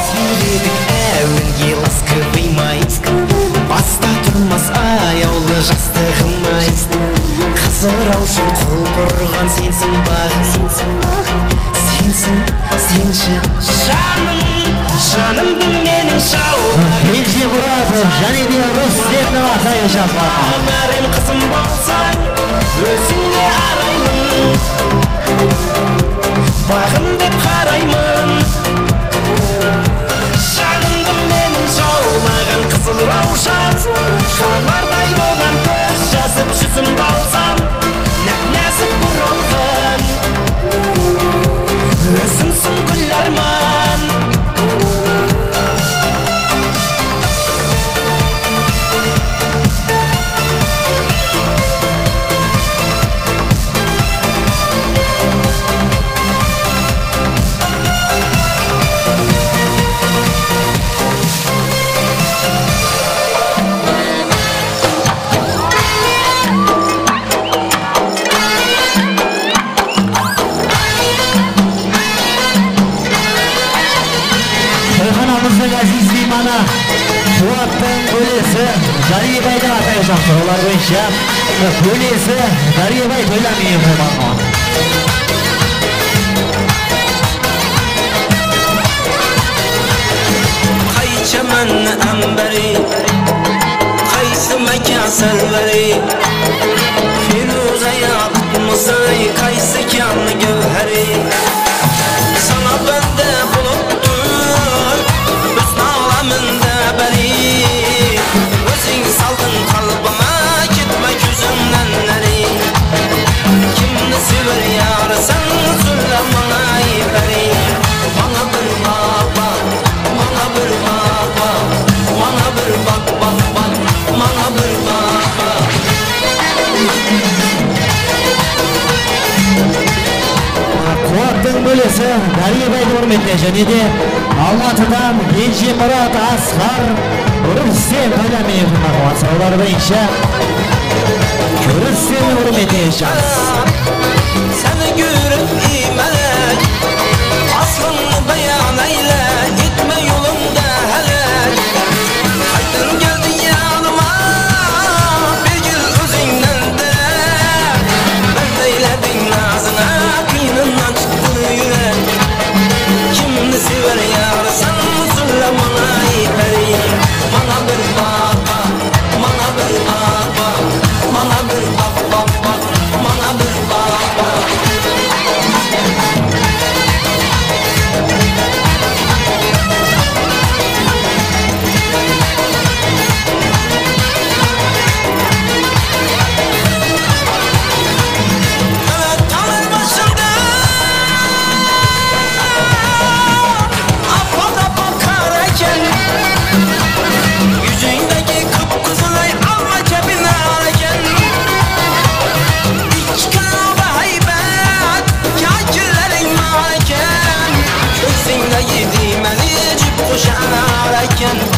Сүйредік әуінге ласқырым ай Баста тұрмас аяулы жастығым ай Қазір аузым құлпырған сенсің бағым Сенсің, сенші Жаным, жанымды менің жауым Елжі Мұратов, және де қызым болсаң, өзіңе араймын Бағым деп қараймын Czasem różac, szamarna i monarkę Czasem przycym balsam, na gniazdę kurowem Lesem są gularma 폴리스 다리에 바이다 앞에서 돌아가고 있어. 폴리스 다리에 바이 돌아가니 뭐만. qaychaman ambari qaysi makan sarvari feruza yoqmusay qaysi kam gavhari sana banda ver yar sen söyle bana iberi Bana bir bak bak, bana bir bak bak. Bana bir bak bak bak, bana bir bak bak. Kuattın bölesi Dergi Bey Nurmet'te Jenide Almatı'dan Genci Murat Asgar Rusiye Kalemi Hırmak Vasalar ve İnşa Rusiye'nin hürmeti yaşarız. Imagine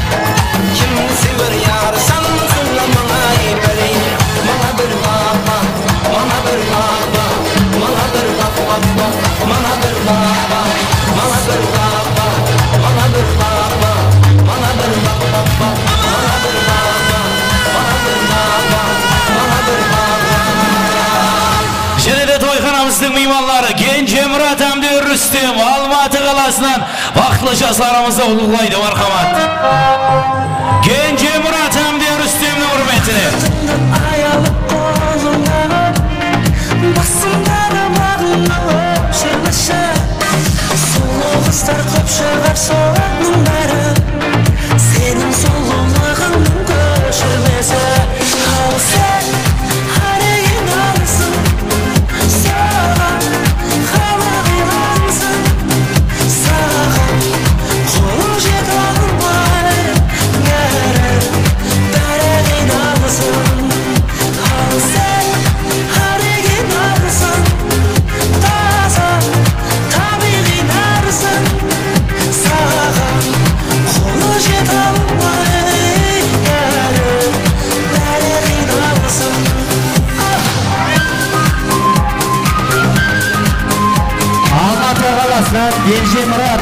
olacaqlarımızda uluqlaydı var xamat. Genç Murat Hamdiye Rüstemli hürmetini. Basımdan amağına şırlaşa şey. Solumuz tarqıb şırlar soğan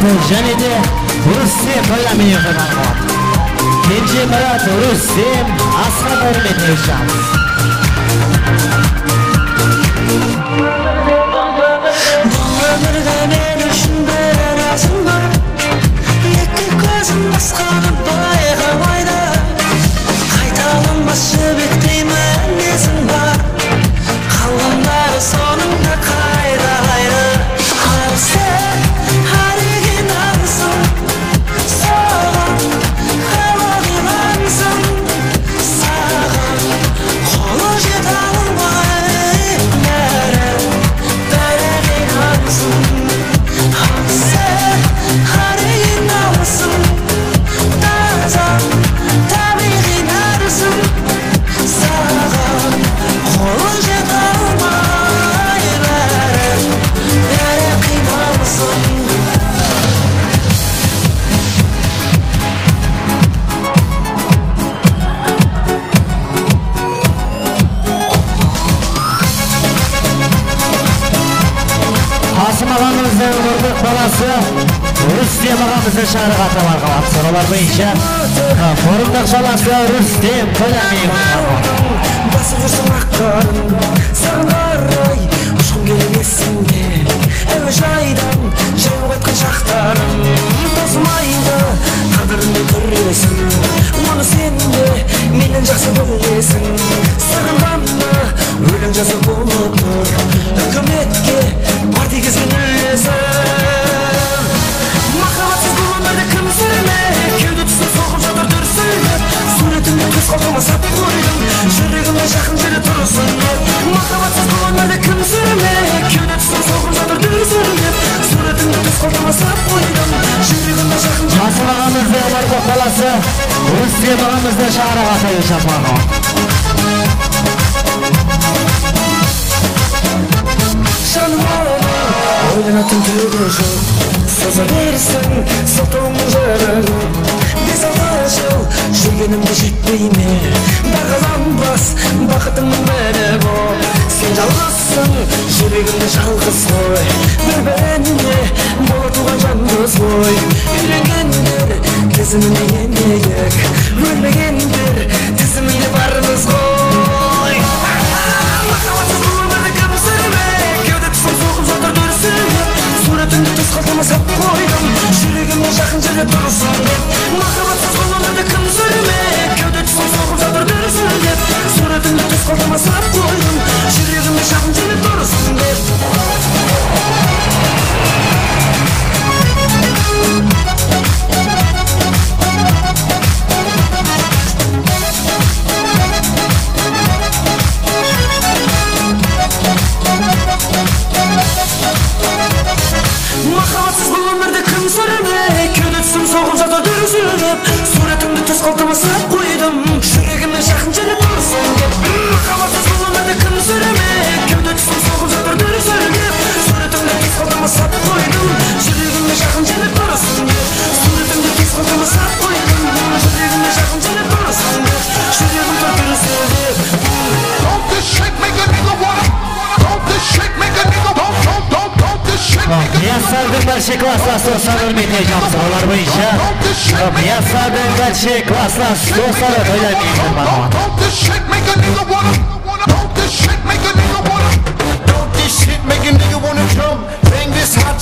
Janide Rus'im Balamin Ramon DJ Marat Rus'im Aslan Ormet Nişan елаған біздің шағырға атамарға бар сұралар бойынша форумдық жаласы рүстем көләмиев басып жүрсің ақтарын саған қарай ұшқым келіп есіңе әуежайдан жаңып қайтқан шақтарым тозмайды қадіріңді көресің оны сен де менен жақсы білесің сағынғанда өлең жазып болып тұр үкіметке бар тигізген үлесің Onları kım sürme Kürdütsün soğum çadır dürsünme Suretinde tuz kokuma sap koydum Şırıgımda şakıncırı turusunme Matavatsız onları kım sürme Kürdütsün soğum çadır dürsünme Suretinde tuz kokuma sap koydum Şırıgımda şakıncırı turusunme Masalağımız ve Marko Kalası Rusya bağımızda şahara katayı şapağına Şanım ağabey Oylanatın tüyü берсің сылтауыңның жыры бес алты жыл жүргенімде жетпей ме бағаланбас бақытымның бірі бол сен жалғызсың жүрегімде жалғыз ғой бір біріне бола туған жандыз ғой үйленгендер тізіміне енейік өлмегендер тізімінде бармыз ғой махаббатсыз өмірді кім сүрмек кеуде тұсым соғып жатыр дүрсілдеп суретіңді түс қалтама салып қойдым жүрегімнің жақын жерде тұрсың деп махаббатсыз бұл өмірді кім сүрмек? Кеуде тұсым соғып жатыр дүрсілдеп суретіңді түс қалтама салып қойдым жүрегімнің жақын жерде тұрсың деп Xaltama sirab qo'ydim Shuragimni shahnchalab Miassado dalsze klas nas dostarır mediyacam sağlar boyunca Miassado dalsze klas nas dostarır öğrenmeyeceğim bana Don't this Don't this shit make a nigga wanna Don't this shit make a nigga wanna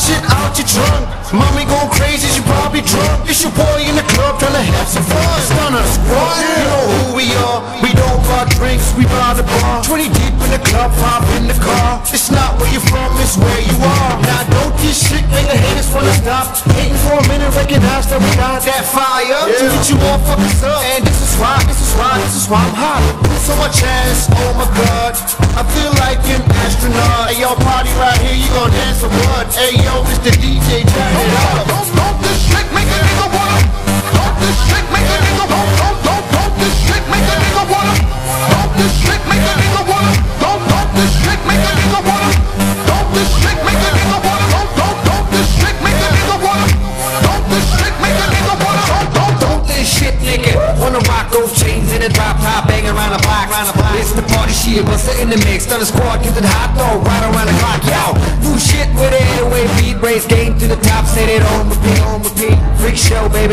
shit out your trunk. Mommy going crazy, she probably drunk. It's your boy in the club tryna have some fun. Stunners, what? You know who we are. We don't buy drinks, we buy the bar. 20 deep in the club, pop in the car. It's not where you're from, it's where you are. Now don't this shit make the haters wanna stop Hating for a minute, recognize that we got that fire. To get you all fuckers up And this is why, this is why, this is why I'm hot. So much ass, oh my god. I feel like an astronaut. Hey Hey yo, Mr. DJ, turn it up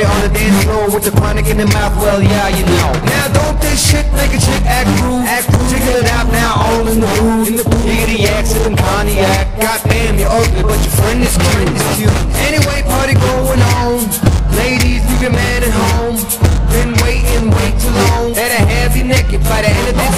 baby, on the dance floor with the chronic in the mouth, well, yeah, you know. Now don't this shit make a chick act rude, act rude. Check it out now, all in the mood, in the the accent and cognac. Goddamn, you're ugly, but your friend is cute, is cute. Anyway, party going on. Ladies, leave your man at home. Been waiting way too long. Let her have you naked by the end of this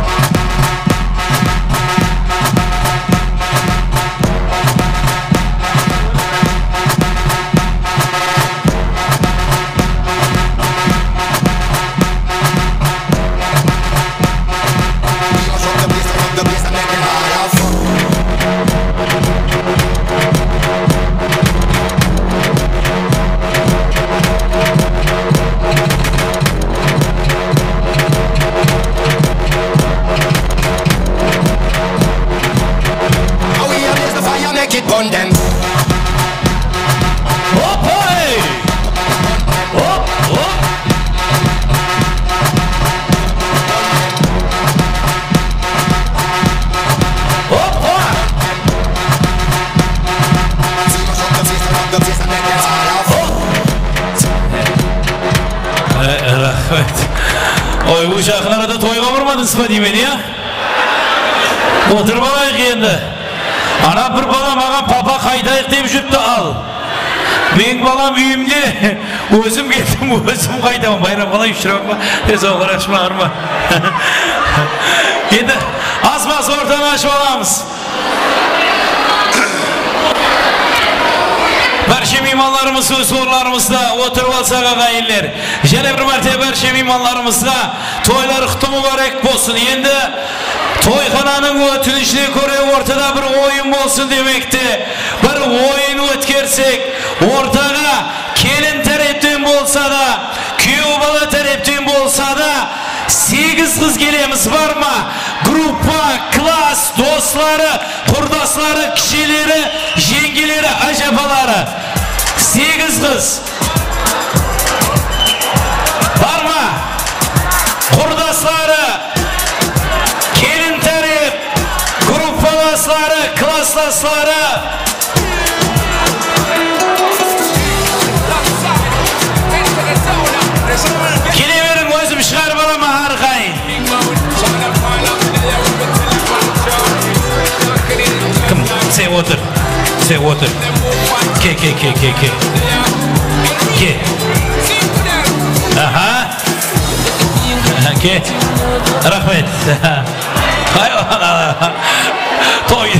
байрам қалай ұшырап па тез қарашы маған ма енді аз маз ортаны ашып аламыз барша меймандарымыз өз орындарымызда отырып алсақ ағайындар және бір мәрте барша меймандарымызға тойлар құтты мүбәрәк болсын енді тойхананың өтінішіне көре ортада бір ойын болсын kishilari yengilari ajabalari sekiz qiz ке ке ке ке ке ке аха Аха, ке рахмет той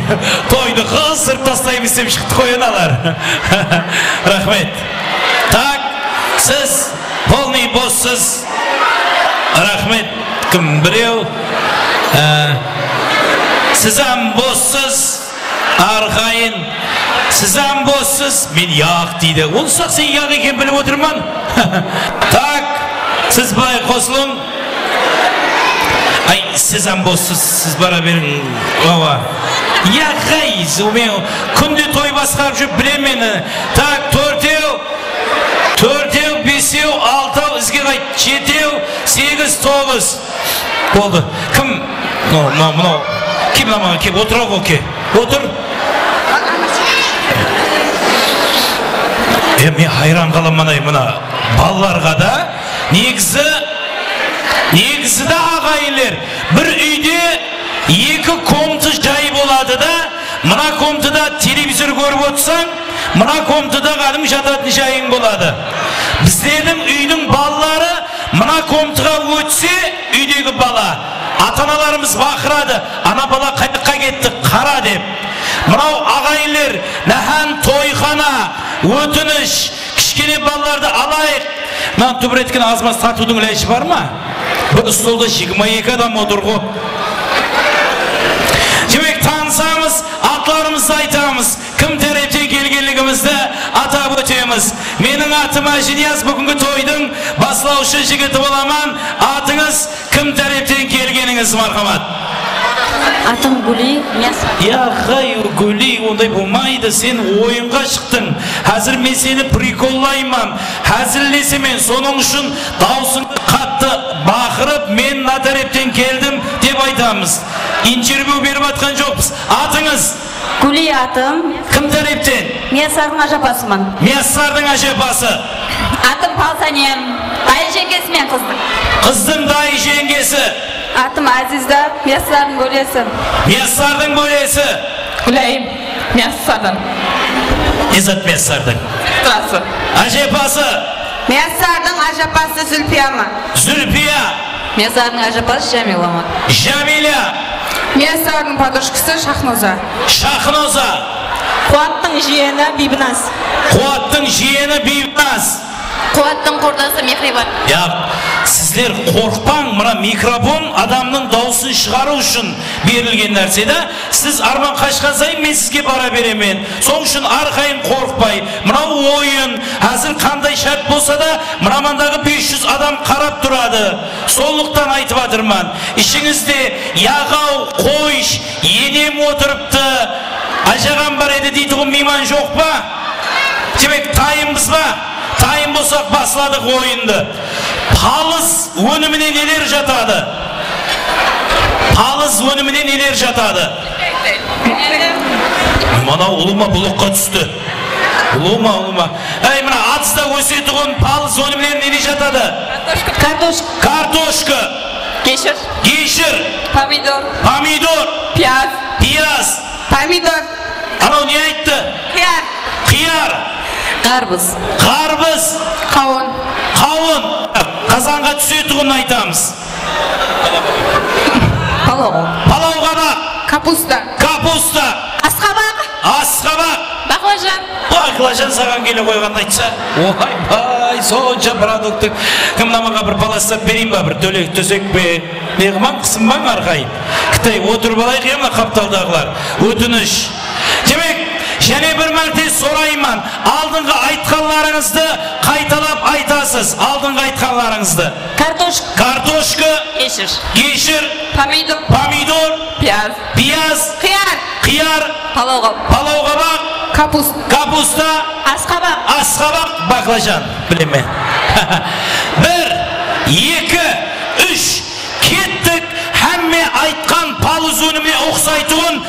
тойды қыздырып тастаймыз деп шықты ғой аналар рахмет так сіз полный боссыз рахмет кім біреу ә, сіз ам боссыз арқайын сіз ам боссыз мен яқ дейді. Ол ұсақ сен яқ екенін біліп отырман [LAUGHS] так сіз былай қосылың. Ай сіз боссыз сіз бара берің ооба яқай мен күнде той басқарып жүріп білемін мені. Так төртеу төртеу бесеу алтау ізге қайт. Жетеу сегіз тоғыз. Болды. Кім? Мынау мынау. Мынау мына маған кел отыра ғой отыр. Мен хайран қаламын ана мына балаларға да. Негізі негізі да ағайындар бір үйде екі комната жай болады да. Мына комнатада телевизор көріп отырсаң мына комнатада кәдімгі жататын жайың болады. Біздердің үйдің балалары мына комнатаға өтсе үйдегі бала ата аналарымыз бақырады ана бала қай жаққа кетті қара деп. Мынау ағайындар нәхан тойхана өтініш кішкене балаларды алайық мына түбіреткен аз маз тартудың іләжі бар ма бір столда жиырма екі адам отыр ғой демек танысамыз атларымызды айтамыз кім тараптан келгенлігімізді атап өтеміз менің атым әжінияз бүгінгі тойдың басылаушы жігіті боламын атыңыз кім тараптан келгеніңіз мархамат атым гули мен я хай гули ондай болмайды сен ойынға шықтың. Қазір мен сені приколлаймын әзілдесемен соның үшін даусың қатты бақырып мен мына тараптан келдім деп айтамыз. Интервью беріп жатқан жоқпыз. Атыңыз? Гули атым. Кім тараптан мияссардың ажапасымын мияссардың әжепасы атым палсанем ай жеңгесі мен қыздың. Қыздың дай жеңгесі. Атым азизда мияссардың бөлесі. Мияссардың бөлесі. Гүлайым мияссардан иззат мияссардың сестрасы әжепасы мияссардың ажапасы зүлпияма зүлпия мияссардың ажапасы жамилама жамиля мияссардың подружкасы шахноза. Шахноза. Қуаттың жиені бибіназ қуаттың жиені бибіназ қуаттың құрдасы мехрибан я сіздер қорықпаң мына микрофон адамның дауысын шығару үшін берілген нәрсе да сіз арман қашқан сайын мен сізге бара беремін. Сол үшін әрқайым қорықпай мынау ойын әзір қандай шарт болса да мына маңдағы 500 адам қарап тұрады. Сондықтан айтып жатырмын ішіңізде яғау қойш енем отырыпты. Ажаған бар еді дейді ғой мейман жоқ па? Демек тайымбыз ба? Тайым болсақ басладық ойынды. Палыз өніміне нелер жатады. Палыз өніміне нелер жатады. Мынау ұлыма бұлыққа түсті. Ұлыма ұлыма. Әй мына атыста өсетұғын палыз өніміне не жатады? Картошка. Картошка. Кешір. Кешір. Помидор. Помидор. Пияз пияз помидор. Анау не айтты? Қияр қияр қарбыз. Қарбыз. Қауын. Қауын. Қазанға түсетұғын айтамыз. Палау. Палауғабақ капуста. Капуста. Асқабақ. Асқабақ. Баклажан баклажан саған келе қойғанды айтса. Ойбай сонша продукты. Кім маған бір баластап берейін ба? Бір төлек төсек пе? Не қылмам қысынбаң арқайын кітай отырып алайық иә мына қапталдағылар. Өтініш. Демек және бір мәрте сұраймын. Алдыңғы айтқанларыңызды қайталап айтасыз. Алдыңғы айтқанларыңызды картошка картошка. Кешір кешір помидор. Помидор. Пияз пияз. Қияр. Қияр. Палауға. Палауғабақ капуста капуста. Асқабақ. Асқабақ. Баклажан білеме [LAUGHS] бір екі үш. Кеттік. Һәмме айтқан палыз өніміне ұқсайтұғын.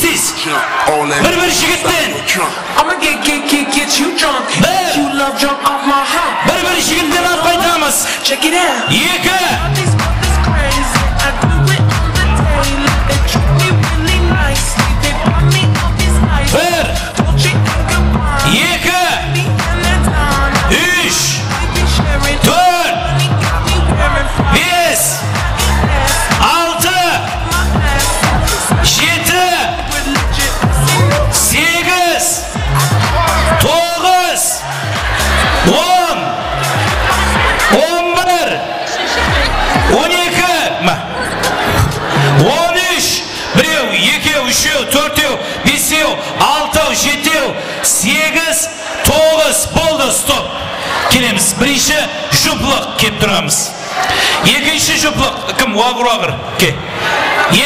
Қайтамыз тез тез бір бір жігіттен I'ma get, get, get, get you drunk. Make you love jump off my hop. бір бір жігіттен алып қайтамыз Check it out. екі These уағыр ке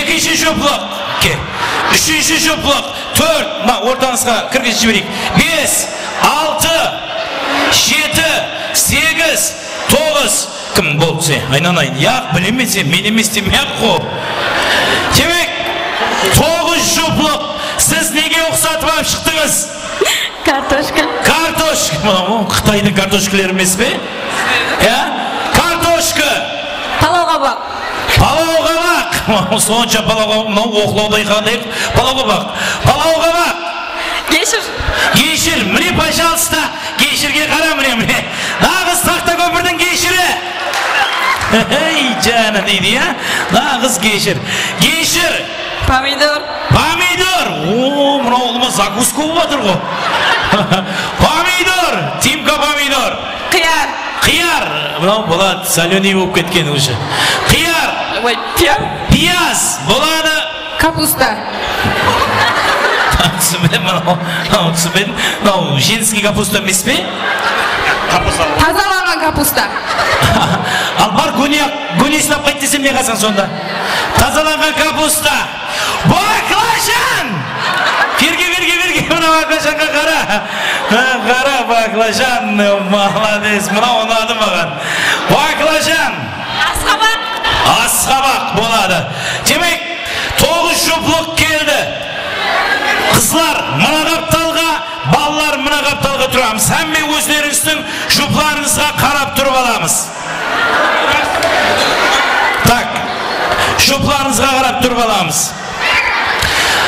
екінші жұплық ке үшінші жұплық төрт мына ортаңызға кіргізіп жіберейік бес алты жеті сегіз тоғыз кім болды сен айналайын яқ білемін мен сен мен емес демей ақ қой демек тоғыз жұплық сіз неге ұқсатып алып шықтыңыз картошка картошка мынау қытайдың картошкалары емес пе иә картошка палауға мынау сонша палауға мынау оқылаудай қандай палауғабақ палауғабақ кешір. Кешір. Міне пожалуйста. Кешірге қара міне міне. Нағыз тақтакөпірдің кешірі. Ей жаны дейді иә нағыз кешір. Кешір. Помидор. Помидор. О мынау ұлыма закуска болып жатыр ғой. [LAUGHS] Помидор. Тимка помидор. Қияр. Қияр. Мынау болады соленый болып кеткен уже. Қияр. Ой пияз пияз болады капуста. Түсінбедім мынау мынау түсінбедім мынау женский капуста емес пе тазаланған капуста. Ал бар гунисін алып қайт десем не қыласың сонда. Тазаланған капуста. Баклажан берге берге берге мына баклажанға қара Ха, қара баклажан молодец мынау ұнады маған баклажан асқабақ асқабақ болады демек тоғыз жұплық келді қызлар мына қапталға балалар мына қапталға тұрамыз һәмме өздеріңіздің жұпларыңызға қарап тұрып аламыз так жұпларыңызға қарап тұрып аламыз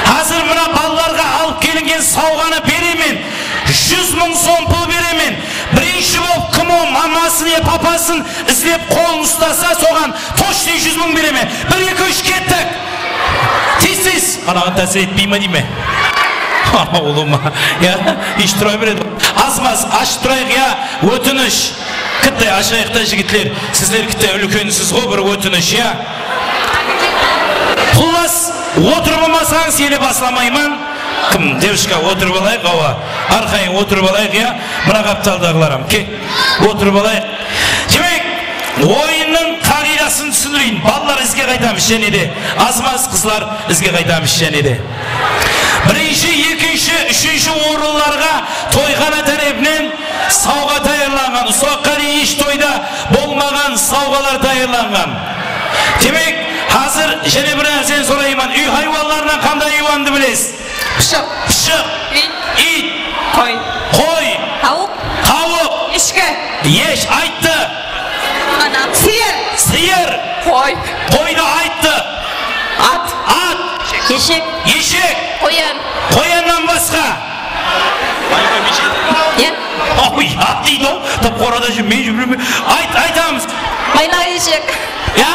қазір мына балаларға алып келінген сауғаны беремін жүз мамасын не папасын іздеп қолын ұстаса соған точный жүз мың беремін бір екі үш кеттік. Тез тез анаған тәсір етпей ма дей ме? [LAUGHS] Ұлыма иә еш тұра береді аз маз ашып тұрайық иә өтініш. Кітті ашайық та жігітлер. Сіздер кітті үлкенсіз ғой бір өтініш иә құлас отырып алмасаңыз еле басламаймын. Кім девушка отырып алайық ауа арқайын отырып алайық иә? Мына қапталдағыларым ке отырып алайық. Демек ойынның қағидасын түсіндірейін. Балалар ізге қайтамыз және де. Аз маз қызлар ізге қайтамыз және де. Бірінші екінші үшінші орынларға тойхана тарапынан сауға даярланған ұсаққа дейін еш тойда болмаған сауғалар даярланған демек қазір және бір нәрсені сұраймын. Үй хайуанларынан қандай хайуанды білесіз? Пышық пышық ит ит қой қой тауық тауық ешкі еш айтты қой қойды айтты ат ат ешек ешек қоян қояннан басқа ой ат дейді ғой тап қорада жүр мен айт айтамыз майлақ ешек иә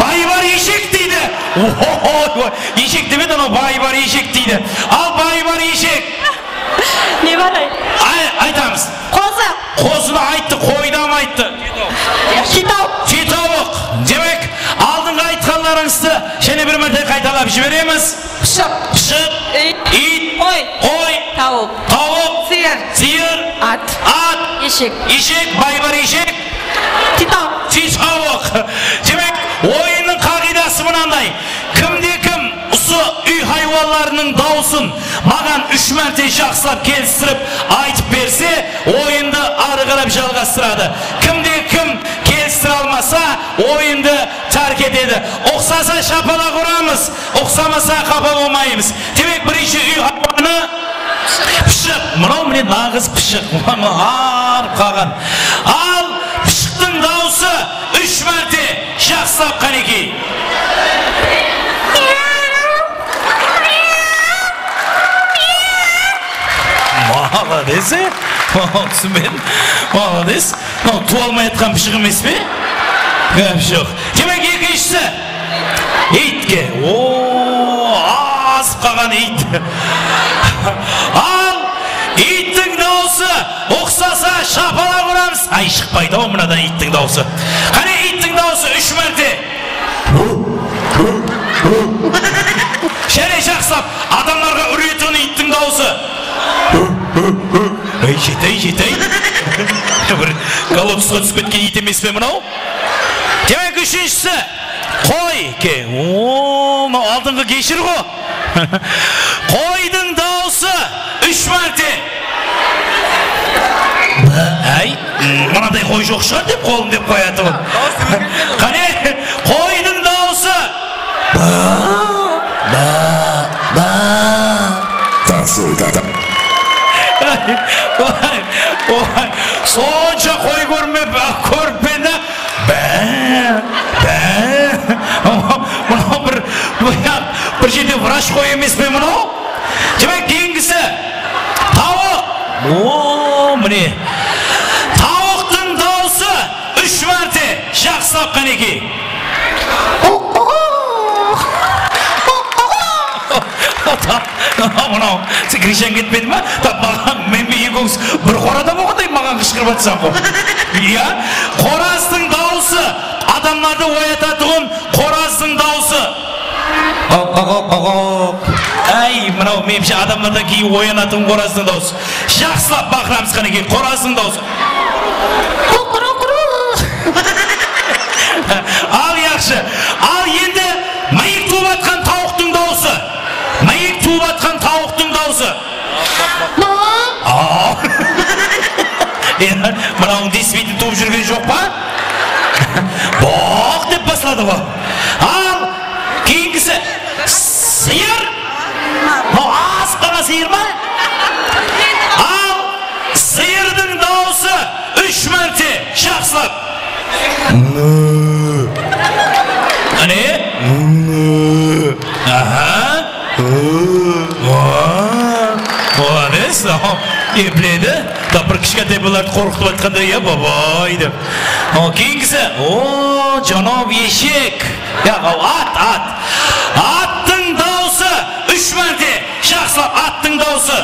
бай бар ешек дейді ешек демеді анау бай бар ешек дейді ал бай бар ешек не бар ай Ай- айтамыз қозы қозыны айтты қойдан айтты китауық жетауық демек алдыңғы айтқандарыңызды және бір мәрте қайталап жібереміз пышық пышық ит қой қой тауық тауық сиыр сиыр ат ат ешек ешек бай бар ешек титауық титауық ойынның қағидасы мынандай кімде кім осы үй хайуандарының дауысын маған үш мәрте жақсылап келістіріп айтып берсе ойынды ары қарап жалғастырады кімде кім келістіре алмаса ойынды тәрк етеді ұқсаса шапалақ ұрамыз ұқсамаса қапа болмаймыз демек бірінші үй хайуаны пышық мынау міне нағыз пышық арып қалған мәрте жақсылап қанекей молодец е түсінбедім. Молодец. Мынау туа алмай жатқан пышық емес пе? Жоқ. Демек екіншісі. Итке. О азып қалған ит. Ал иттің дауысы ұқсаса шапалақ ай шықпайды ау мынадан иттің дауысы қане иттің дауысы үш мәрте және жақсылап адамдарға үретін иттің дауысы ей жетей жетей бір колодцқа түсіп кеткен ит емес пе мынау демек үшіншісі қой ке о мынау алдыңғы кешір ғой қойдың дауысы үш мәрте мынадай қой жоқ шығар деп қолым деп қояды ғой қане қойдың дауысы ой ой сонша қой көрмеп көріппен да бә бә мынау бір бір жерде врач қой емес пе мынау демек кейінгісі тауық о міне тауықтың дауысы үш мәрте жақсылап қанекей мынау сен кришан кетпеді ма маған мен мен екеуміз бір қорада болғандай маған қышқырып жатсаң ғой иә қораздың дауысы адамдарды оятатұғын қораздың дауысы әй мынау меніңше адамдардан кейін оянатын қораздың дауысы жақсылап бақырамыз қанекей қораздың дауысы ал енді миық туып жатқан тауықтың дауысы. Миық туып жатқан тауықтың дауысы. [LAUGHS] Енді мынауың деспейтін туып жүрген жоқ па? [LAUGHS] Боқ деп бастады ғой. Ал кейінгісі сиыр. Мынау асып қалған сиыр ма? Ал сиырдың дауысы үш мәрте жақсылап. Молодец. Епледі. Тап бір кішкентай балаларды қорқытып айтқандай иә бабай деп. О, кейінгісі. О, жанап ешек. Ат, ат. Аттың дауысы үш мәрте. Жақсылап аттың дауысы.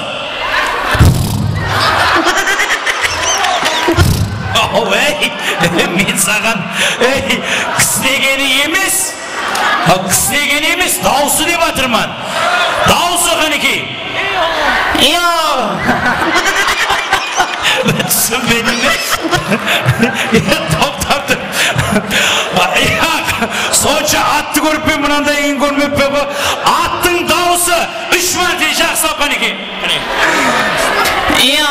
Ау, ей, мен саған ей, кісінегені емес ал кісінегені емес дауысы деп жатырмын дауысы қанекей түсінбедім бе тоқтап тұр сонша атты көріп пе мынандайын көрмеп пе ғой аттың дауысы үш мәрте жақсылап қанекей иә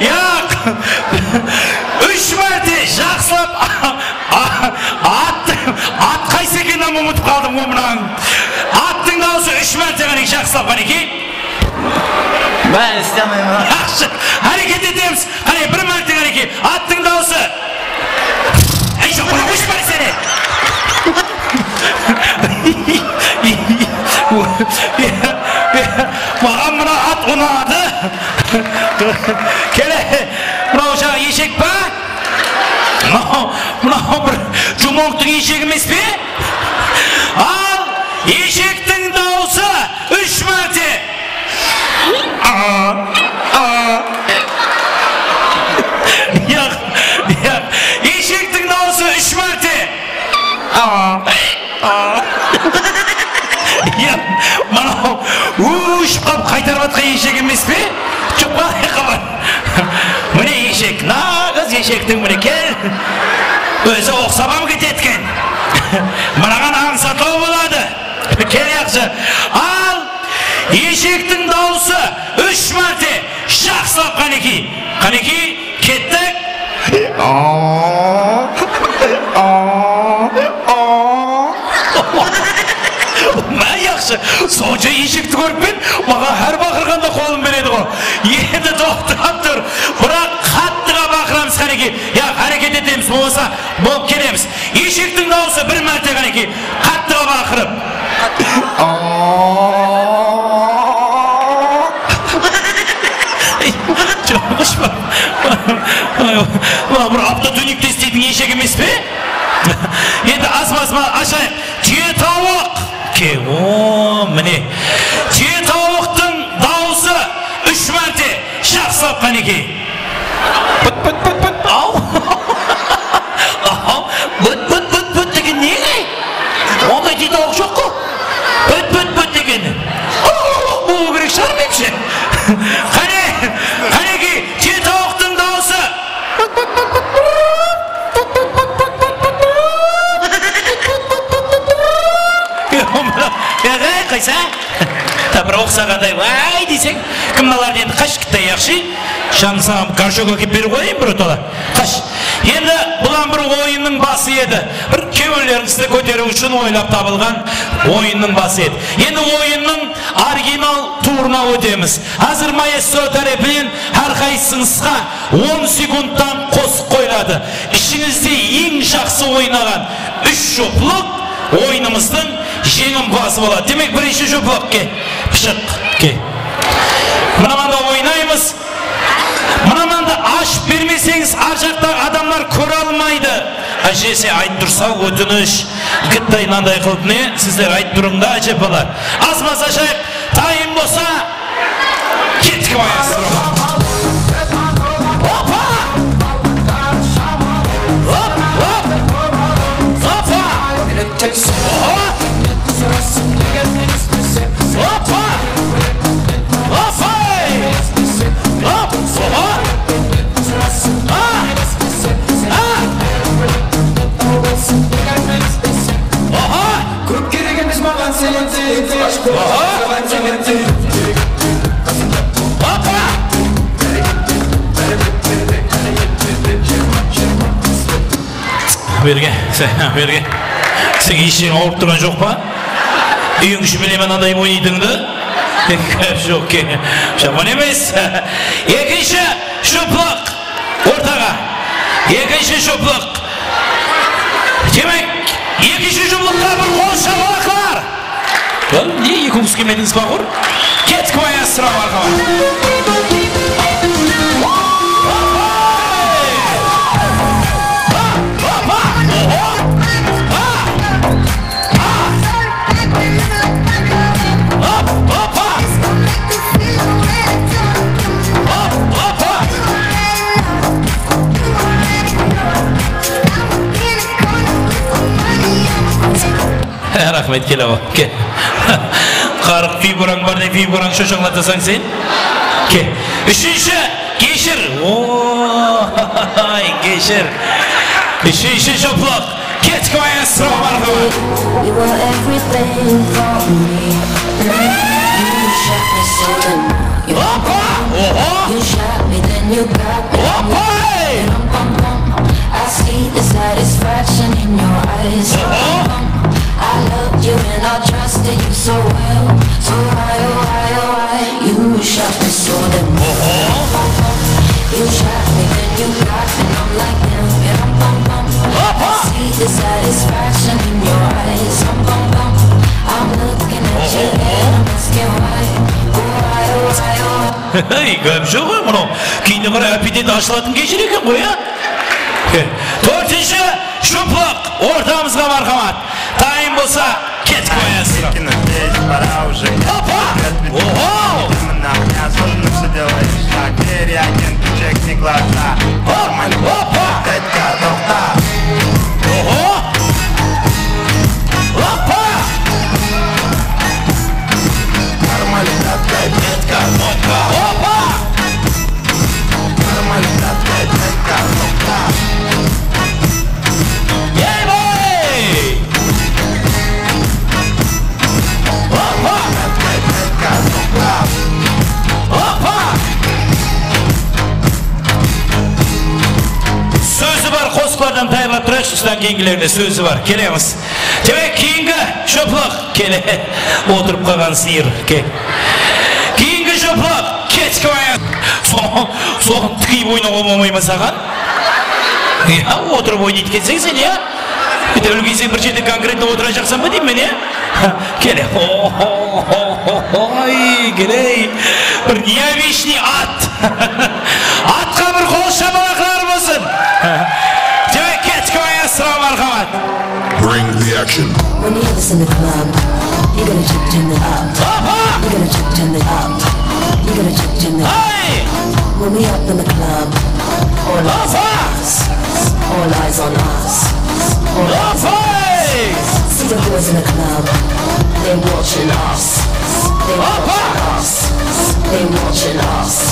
иә қалдым ғой мынаның аттың дауысы үш мәрте қане жақсылап Ben istemiyorum. Yaxshi, harakat etamiz. Qani bir marta qaraki, otning davosi. Ey, shu qulaq uch bor seni. Mаған mына ат ұнады. Келе, мынау жаңа ешек па? Мынау, мынау бір жұмоқтың ешегі емес пе? Ешектің дауысы үш мәрте. Ешектің дауысы үш мәрте. Мынау үш қап қайтарып жатқан ешек емес пе? Жоқ қалай қабар. Міне ешек, нағыз ешектің міне кел. Өзі оқсамам кететкен. Мынаған аңсатау болады. Ал ешектің дауысы үш мәрте жақсылап қанеки. Қанеки, кеттік. [LAUGHS] Мә яқшы, сонша ешекті көріп мен, маған әр бақырғанда қолым береді ғой. Енді тоқтап тұр. Бірақ қаттыға бақырамыз қанеки. Я, әрекет етеміз, болмаса болып келеміз. Ешектің дауысы бір мәрте қанеки. Қаттыға бақырып. Мына бір автотуникте істейтін ешек емес пе? Енді асма-асма ашайық. Түйе тауық. Ке, о, міне. Түйе тауықтың дауысы үш мәрте жақсылап. Бұт, бұт, бұт, бұт. Ау. Ау, оқсағандай, ай десең, кім мыналарды енді қаш кіттай яқшы? Шаң саған горшок әкеп беріп қояйын бір отала. Қаш. Енді бұған бір ойынның басы еді. Бір кеуелеріңізді көтеру үшін ойлап табылған ойынның басы еді. Енді ойынның оригинал турына өтеміз. Қазір маэстро тарапынан әрқайсыңызға 10 секундтан қосып қойылады. Ішіңізде ең жақсы ойнаған үш жоплық ойынымыздың жеңімпазы болады. Демек бірінші жоплық ке. Пішік. Мынаманда ойнаймыз. Мынаманда ашып бермесеңіз ар жақта адамдар көре алмайды. Әжесе айтып тұрса өтініш. Гіттай мынандай қылып не? Сіздер айтып тұрыңда әжепалар. Азмас ашайық. Тайым болса кеттік маэстро. Опа! Көп керек емес маған сенен тек Аш саған сенен тек! Берге, берге. Сен ешең ауырып тұрған жоқ па? Үйің іші біле мынандай ойнайтынды? Жоқ. Жаман емес. Екінші шұплық. Ортаға. Екінші шұплық. Демек, екінші шұплыққа бір қол шапалақлар. Бұл не екі ұңыз келмедіңіз ба құр? Кеттік маэстро рахмет келе ғой ке қарық фигураң бар деп фигураң шошаңлатасаң сен ке үшінші кешір ой кешір үшінші жоплық кеттік маэстро You were everything for me. You shot me so then you You shot me, then you got me. Bum, bum, bum. I see the satisfaction in your eyes. I loved you and I trusted you so well. So why, oh why, oh you me so You me, then you and I'm like yeah, I'm I satisfaction in your eyes, I'm I'm looking at you and I'm asking why. Oh why, oh why, oh Ей, көп жоқ қой мынау кейінге қарай аппетит ашылатын кешір екен ғой иә төртінші шұпық ортамызға мархамат Муса, китько пора уже. Опа! Опа! Опа! Даярлап тұрайықшы осыдан кейінгілеріне сөзі бар келеміз демек кейінгі шөпілік келе отырып қалған сиыр ке кейінгі шөпілік кеткі аяқ соған тікейіп ойнауға болмай ма саған иә отырып ойнайды екенсің сен иә тәуір келсең бір жерде конкретно отыра жақсың ба деймін мен иә келе ой келей бір необычный ат атқа бір Bring the action. When you listen to the club, you gotta check turn it up. You gotta check turn it up. You gotta check turn it up. When we up in the club, all eyes on us. All eyes on us. All eyes on us. See the boys in the club, they watching us. They watching us. They watching us.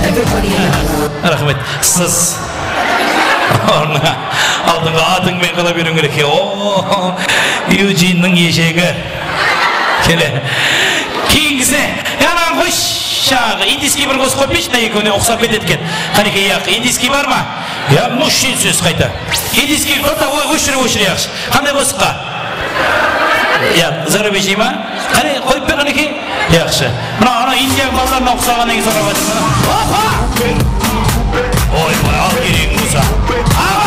Everybody in the club. Алдыңға атыңмен қала беруің керек о юджиннің ешегі келе кейінгісіне ананы қойшы жаңағы индийский бір қосып қойып мына екеуіне ұқсап кетеді екен қанекей индийский бар ма я мужчин сөз қайта индийский кто-то ой өшіре өшіре яқшы қандай қосыққа иә зарубежный ма қане қойып бер қанекей жақсы мына ана индия балаларына ұқсағаннан кейін сұрап опа ойбай ал болса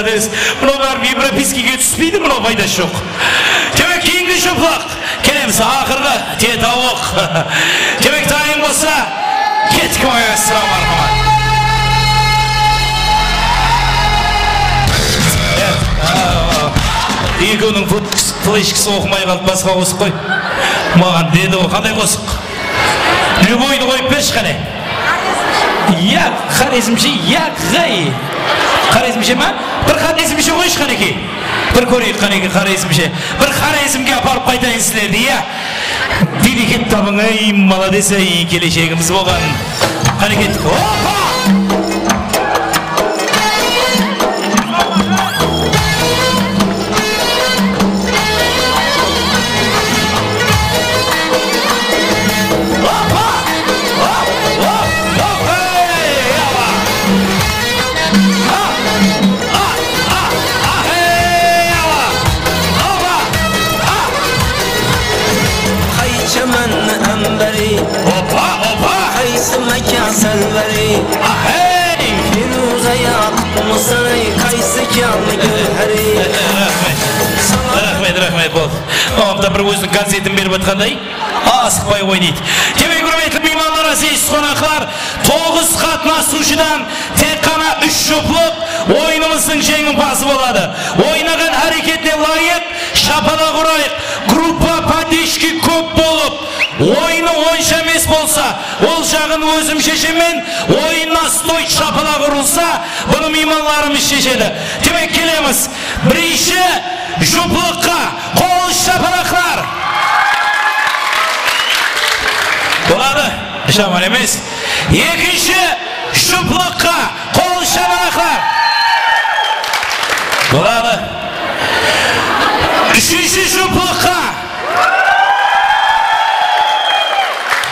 молодец. Мынау барып европейскийге түспейді мынау пайдасы жоқ. Демек кейінгі шоплақ. Келеміз ақырғы тетауық. Демек дайын болса, кеткі ойасыра мархамат. екеуінің флешкасы оқымай қалды басқа қосық қой маған деді ғой қандай қосық любойды қойып берші қане иә хорезмше иә ғай хорезмше ма бір хорезмше қойшы қанекей бір көрейік қанекей хорезмше бір хорезмге апарып қайтайын сіздерді иә берекет табың ай молодец ай келешегіміз болған қанекей опа Kayısı mekan selveri Ahey! Firuze yapmışsın kayısı kamı gövheri. Рахмет рахмет бол мамамда бір өзінің концертін беріп жатқандай асықпай қой дейді демек құрметті меймандар әзиз қонақтар тоғыз қатынасушыдан тек қана үш жұпылық ойынымыздың жеңімпазы болады ойнаған әрекетіне лайық шапалақ ұрайық группа поддержки көп болып ойыны ойынша емес болса ол жағын өзім шешемін. Ойынына стой шапалақ ұрылса бұны меймандарымыз шешеді. Демек келеміз. Бірінші жұпылыққа қол шапалақтар болады. Жаман емес. Екінші жұпылыққа қол шапалақтар болады. Үшінші жұпылыққа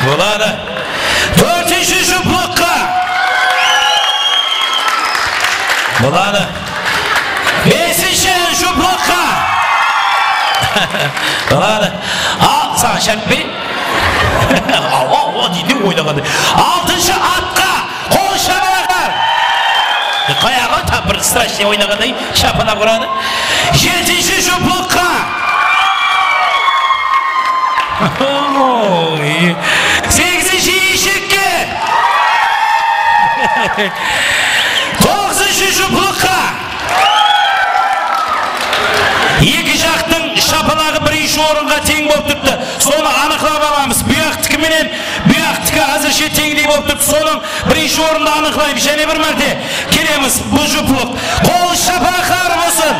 болады төртінші жұпылыққа болады бесінші жұпылыққа болады ал саған ау ау дейді ойнағандай алтыншы атқа қол шапалақтар қаяғы там бір страшный ойнағандай шапалақ ұрады жетінші сегізінші тоғызыншы жұпылыққа. Екі жақтың шапалағы бірінші орынға тең болып тұрыпты соны анықтап аламыз. Бұяқтікі менен бұяқтікі әзірше теңдей болып тұрыпты соның бірінші орынды анықтаймыз. Және бір мәрте келеміз бұл жұпылық. Қол шапалақтар болсын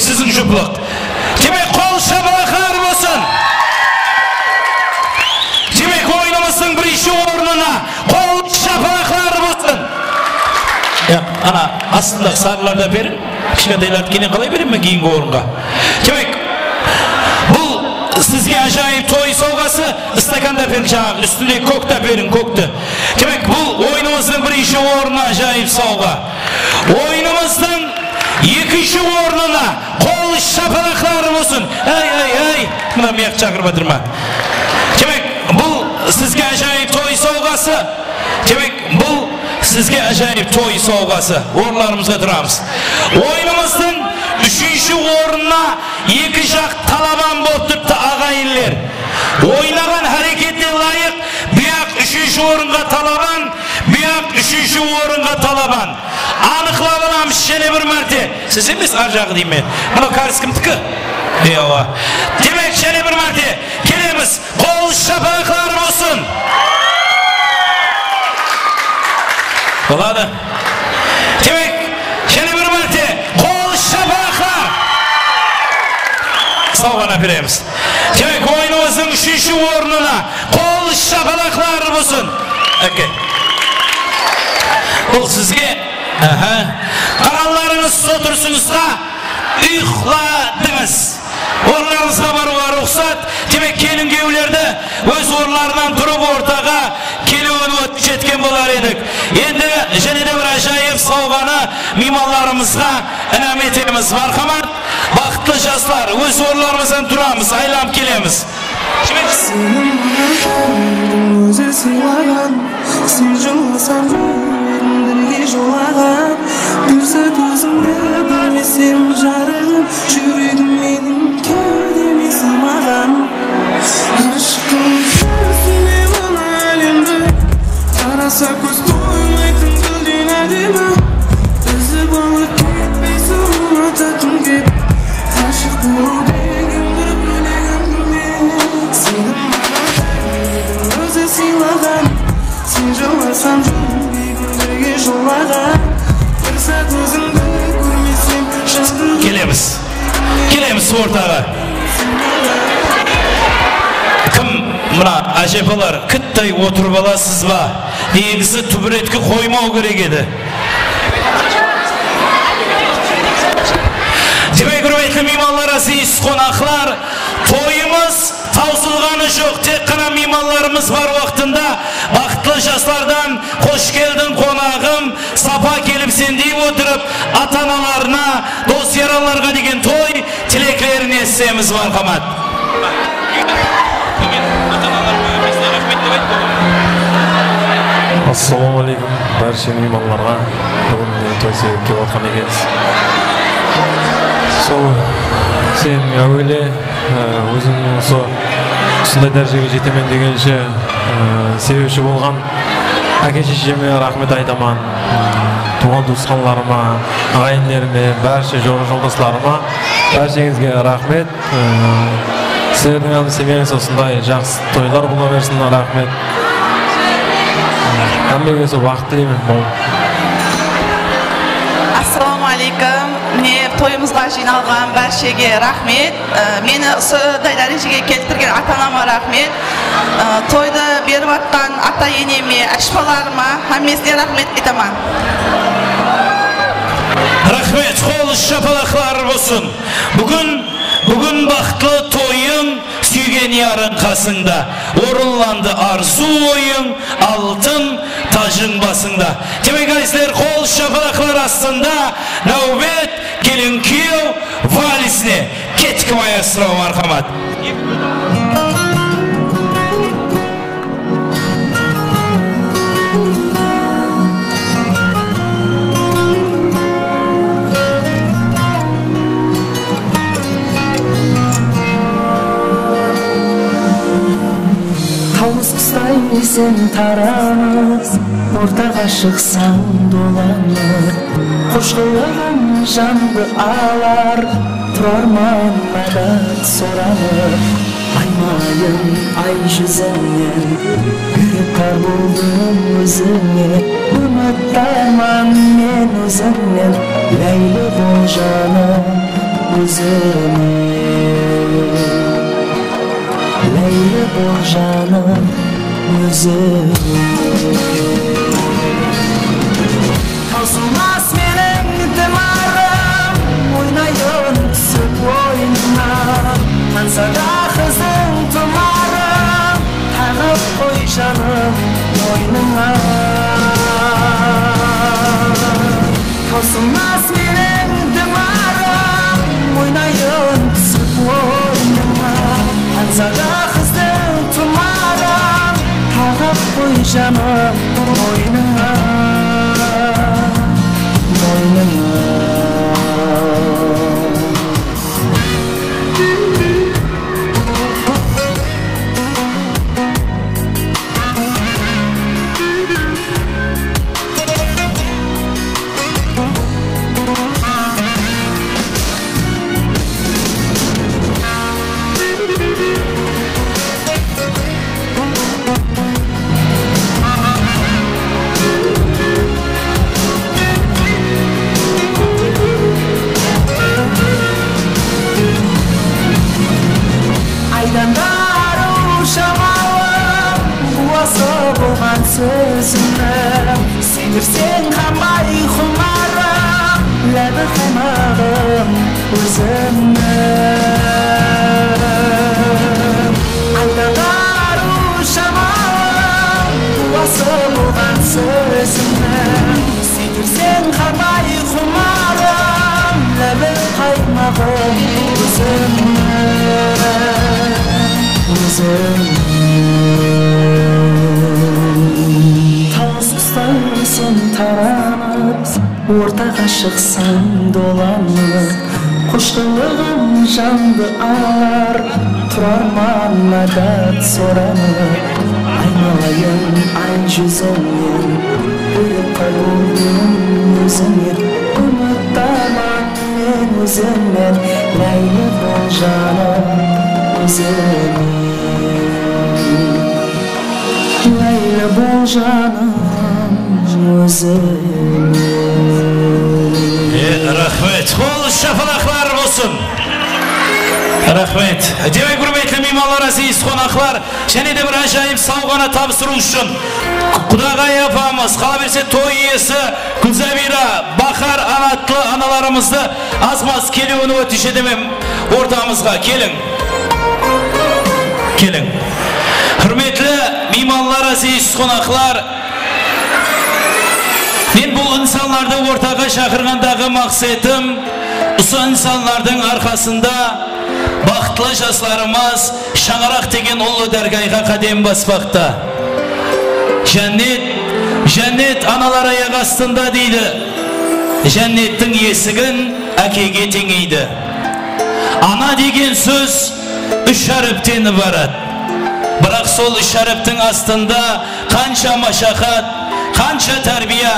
сіздің жұпылық. Демек қол шапалақтар ана астындағы сарыларды берін кішкентайларды кейін қалай беремін мен кейінгі орынға демек бұл сізге ажайып той сауғасы стаканда берін жаңағы үстінде көкті берін көкті демек бұл ойынымыздың бірінші орнына ажайып сауға ойынымыздың екінші орнына қол шапалақтар болсын әй әй әй мына мияқ шақырып жатыр ма демек бұл сізге ажайып той сауғасы демек бұл сізге ажайып той сауғасы орындарымызға тұрамыз ойынымыздың үшінші орнына екі жақ талабан болып тұрыпты ағайынлер ойнаған әрекетіне лайық бұяқ үшінші орынға талабан бұяқ үшінші орынға талабан анықлап аламыз және бір мәрте сіз емес ар жағы деймін мен мынау кәріс кімдікі ия демек және бір мәрте келеміз қол шапалақтар болсын болады демек және бір мәрте қол шапалақтар сауған әпереміз демек ойынымыздың үшінші орнына қол шапалақтар болсын әке бұл сізге қараларыңыз отырысыңызға ұйықладыңыз орындарыңызға баруға рұқсат демек келін күйеулерді өз орындарынан тұрып ортаға жеткен болар едік енді және де бір ажайып сауғаны меймандарымызға інәм етеміз мархамат бақытты жастар өз орындарымыздан тұрамыз айланып келеміз өзі сыйлаған сен жыласаң бірге жылаған бір сәт өзіңді көрмесем жарығым жүрегім менің кеудеме сыймаған ғашықпын келеміз келеміз ортаға кім мына әжепалар кіттай отырып аласыз ба? Негізі түбіретке қоймау керек еді. Демек құрметті меймандар әзиз қонақлар тойымыз таусылғаны жоқ. Тек қана меймандарымыз бар уақытында бақытты жастардан қош келдің қонағым сапа келіп сендей отырып ата аналарына дос яраларға деген той тілеклерін естеміз мархамат ассалаумағалейкум барша меймандарға бүгін мені той себеп келіп жатқан екенсіз. Сол сен әуелі ә, өзің осы осындай дәрежеге жетемін дегенше ә, себепші болған әке шешеме рахмет айтамын. Туған туысқандарыма ағайындеріме барша жол жолдастарыма баршаңызге рахмет. Ә, сіздердің семьяңыз осындай жақсы тойлар бола берсін. Рахмет. Сол бақыт тілеймін ассалаумағалейкум міне тойымызға жиналған баршаге рахмет. Ә, мені осындай дәрежеге келтірген ата анама рахмет. Ә, тойды беріп жатқан ата енеме әшпаларыма әммесіне рахмет айтамын. Рахмет қол шапалақлар болсын. Бүгін бүгін бақытлы тойың сүйген ярың қасыңда орынланды арзу ойың алтын тажың басыңда. Демек әйсіздер қол шапалақлар астында. Нәубет келін күйеу вальсіне кеттік маэстро мархамат сен тарамыз ортаға шықсаң доланыр қош қылығың жанды алар тұрар мадат сораныр аймайын ай жүзіңнен гүлкар болдым өзіңе үміттарман мен өзіңнен ләйлі бол жаным өзіңе Leyli bol canım mademoiselle Kalsın canım I'm benim dımarım Oynayın sık boynuma Hanzarah llama hoy no sözümü Sevirsen kamay xumarım Lәбі қаймағым өзімнің darу şamalım Buası bulgan sözümü Sevirsen kamay xumarım Lәбі қаймағым өзімнің тарамыз ортаға шықсаң доланып қош қылығым жанды алар тұрар мадат соранып айналайын ай жүзіңнен бөлек қалудың өзіңнен ұмытамын мен өзіңнен ләйлі бол жаным өзіңнен ләйлі бол жаным өзіңнен Е, рахмет қол шапалақлар болсын рахмет демек құрметті меймандар әзиз қонақлар және де бір ажайып сауғаны тапсыру үшін құдағай апамыз қала берсе той иесі гүлзамира бахар анатлы аналарымызды аз маз келуін өтініш етемін ортамызға келің келің құрметті меймандар әзиз қонақлар мен бұл инсанларды ортаға шақырғандағы мақсатым осы инсанлардың арқасында бақытлы жастарымыз шаңырақ деген ұлы дәргайға қадем баспақта. Жәннет жәннет аналар аяқ астында дейді. Жәннеттің есігін әкеге теңейді. Ana деген сөз үш әріптен ibarat. Бірақ сол үш әріптің астында қанша машақат, қанша тәрбия,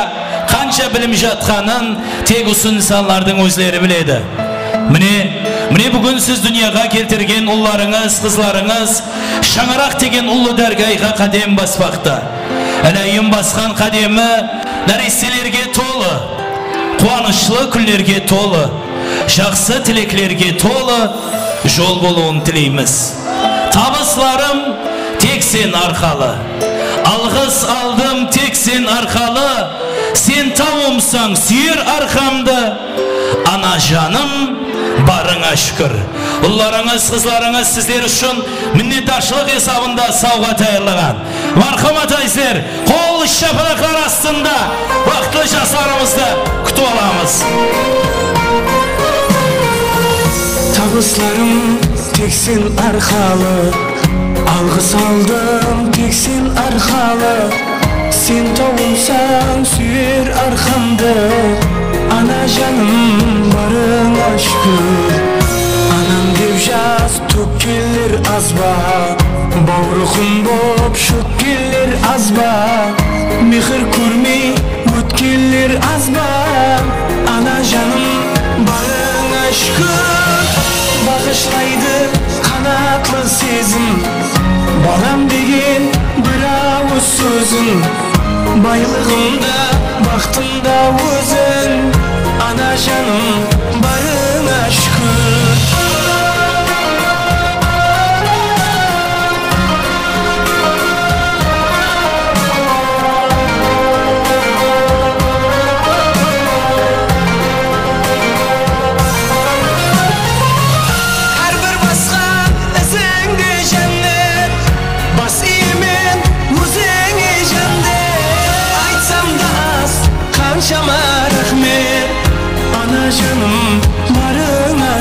қанша білім жатқанын тек осы инсанлардың өздері біледі. Міне, міне бүгін сіз дүнияға келтірген ұлларыңыз, қызларыңыз шаңырақ деген ұлы дәргайға қадем баспақта. Әлайым басқан қадемі нәрестелерге толы, қуанышлы күндерге толы, жақсы тілеклерге толы жол болуын тілейміз. Табысларым тек сен арқалы. Алғыс алдым тек сен арқалы. Сен тауымсаң сүйер арқамды. Ана жаным барыңа шүкір. Ұлларыңыз, қызларыңыз сіздер үшін міннетаршылық есабында сауға тәйірлаған. Мархамат айсер, қол шапалақлар астында бақытлы жастарымызды күтіп аламыз. табысларым тек сен арқалы алғыс алдым тек сен арқалы сен тауымсаң сүйер арқамды ана жаным барыңа шүкір анам деп жаз төккелер аз ба бауырқым боп шөккелер аз ба мехір көрмей өткелер аз ба ана жаным барыңа шүкір бағышлайды қанатлы сезім балам деген бір ауыз сөзің байлығымда бақытымда өзің ана жаным барыңа шүкір ана жаным барыңа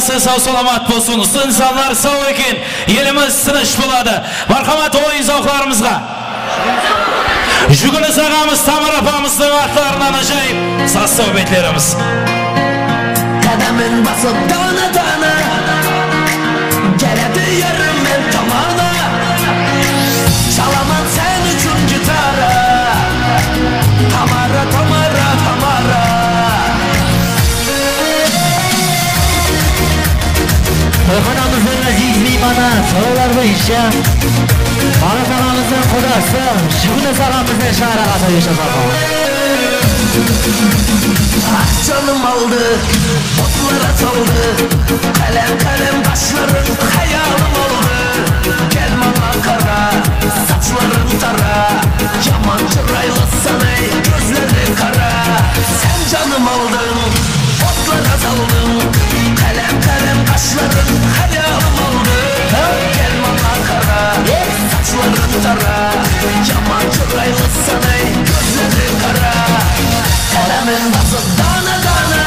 сау саламат болсын. Осы инсанлар сау екен, еліміз тыныш болады. Мархамат ойын зауқларымызға. Жүгініс ағамыз, Тамыр апамыздың аттарынан ажайып, састау бетлеріміз. Қадамын басып тана тана Ekonomimizin aziz mimana Sorular bu iş ya Anasağımızın kudası Şükrü sağımızın şahara katı yaşasaka Ah canım aldı Otlara saldı. Kalem kalem kaşların hayalim oldu. Gel bana kara Saçların tara Yaman çıraylı sana Gözlerin kara. Sen canım aldın Hoplara daldım Kalem kalem kaşların hala oldu. Gel bana kara Saçların tara. Yaman çıraylı sanay Gözleri kara. Kalemin bazı dana dana?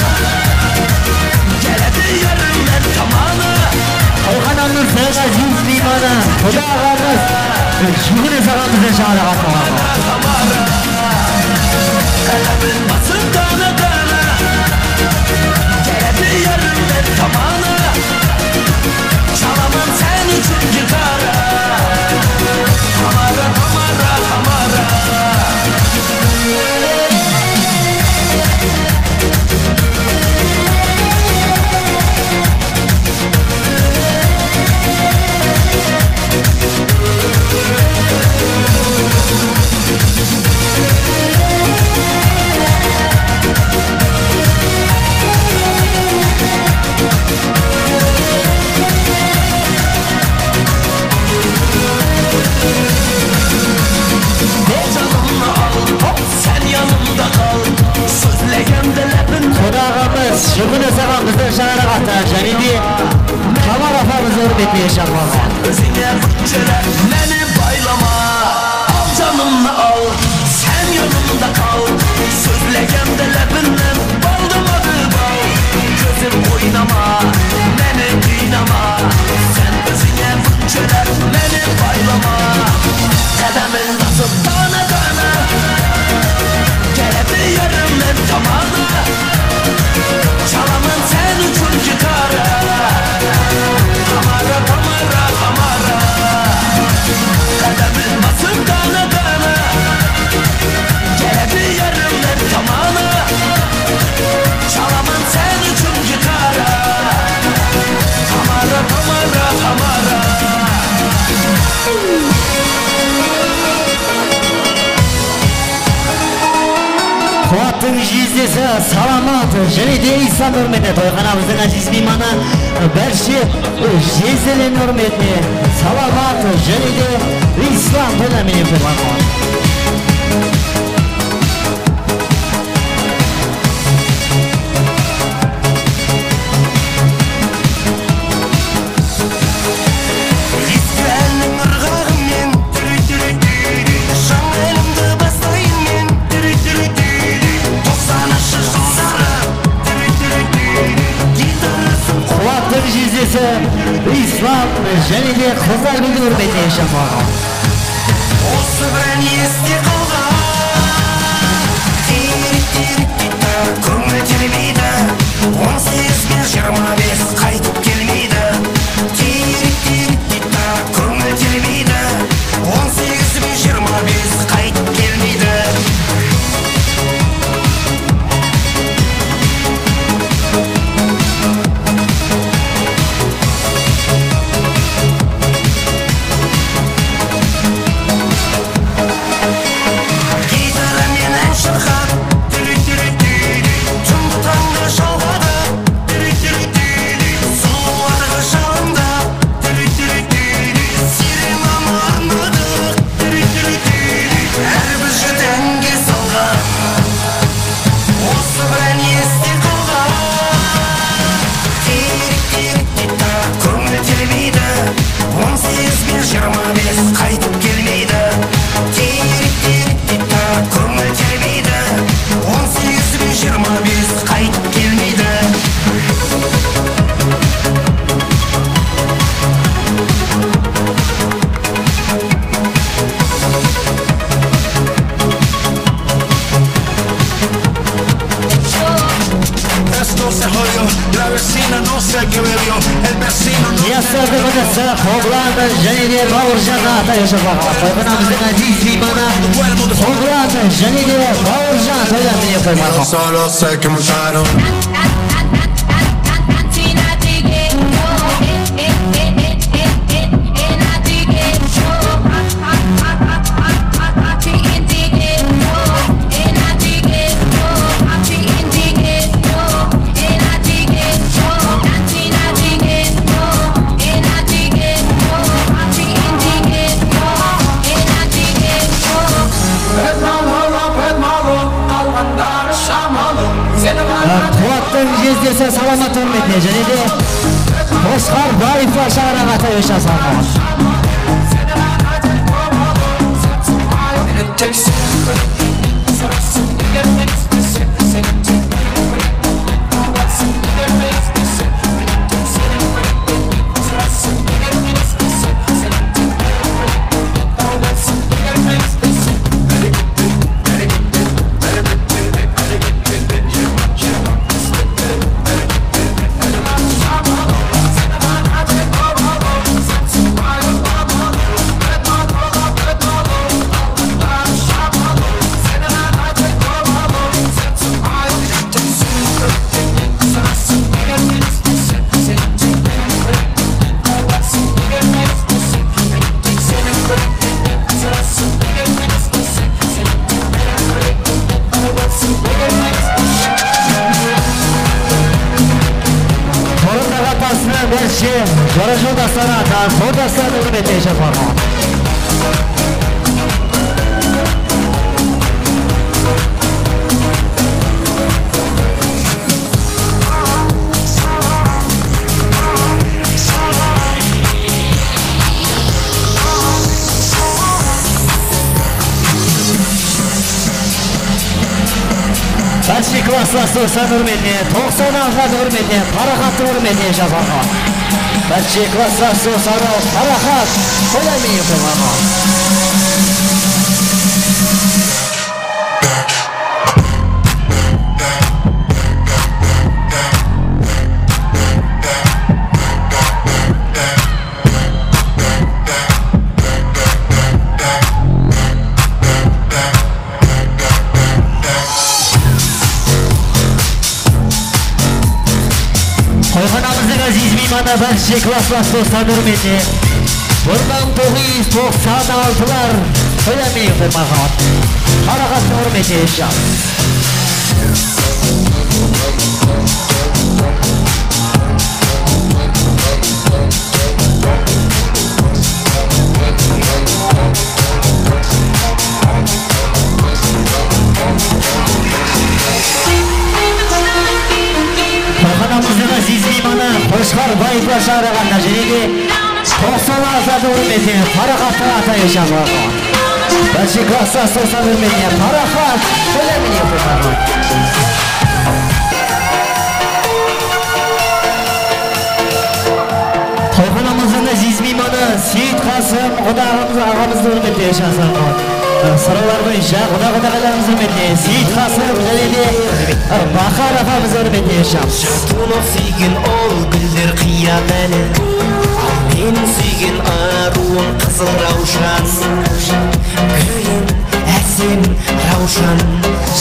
Geledi yarım ben tamamı Orhan Anlı Sevgaz Yüz Limanı. Hoca Ağabeyimiz Şimdi sağlamıza çağıralım. шамран өрметіне тойханамыздың әзиз мейманы бәрше жезелен өрметіне саламат және де ислам бақылады. және де қыздар күні құрметіне жасалған осы бір ән есте қалған көңіл тербейді он сегізге жиырма бес جدید مسخر دایفا شهر قطعش از همه 90 hürmetli, 90 avrat hürmetli, parahat hürmetli Şafarhan. Başçı klaslar sosaro parahat, kolay mı yapılmama? Ben Adana Bahçe Klaslas dostlar hürmeti. Bundan 996'lar öyle miyim bir mahat? Harakat hürmeti inşallah. Aziz mehmoni Qo'shqor Boyiblar shahri qatnashidagi 90 azad hurmatli Farahat atayisham bo'lgan. Barcha klasslar do'stlar hurmatli Farahat qo'yaming qo'yamang. To'yxonamizning aziz mehmoni Seyit Qasim Xudoimiz og'amizni hurmatli yashasin. So'rovlar bo'yicha xudo xudolarimiz hurmatli Seyit Qasim Jalili Bahar afamiz hurmatli yasham. Шатунов сүйген ол гүлдер қият әлі. Менің сүйген аруым қызыл раушан. Гүлім әсем раушан.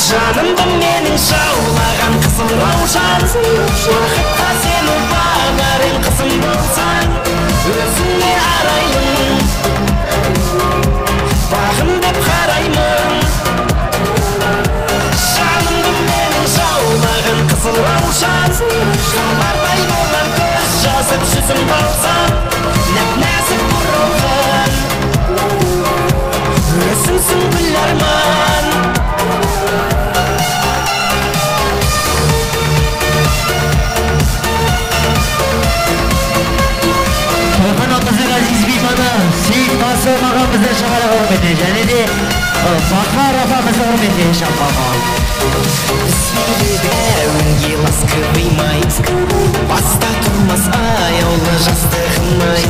Жанымды менің жаулаған қызыл раушан. Уақытқа сені бағарым қызым болсаң Өзіңе араймын Symbolca Neknesi kurulgan Resimsin bilarman To'lqinotimizdagi aziz mehmoni Seyid Masum og'amizni shamala hurmati yanada Fahmar opamizni hurmatiga shamol Biz yurgan yil askri Maysk Pasta turmas аяулы жастығым ай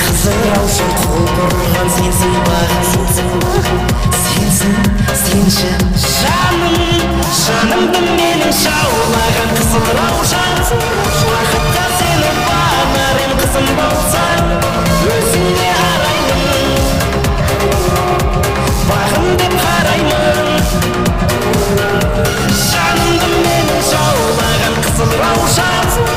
Қызыл раушан қол бұрған сенсің бағым Сенсің, сенші жаным Жанымды менің жаулаған қызыл раушан Уақытта сені бағарым қызым болсаң Өзіңе араймын Бағым деп қараймын Жанымды менің жаулаған қызыл раушан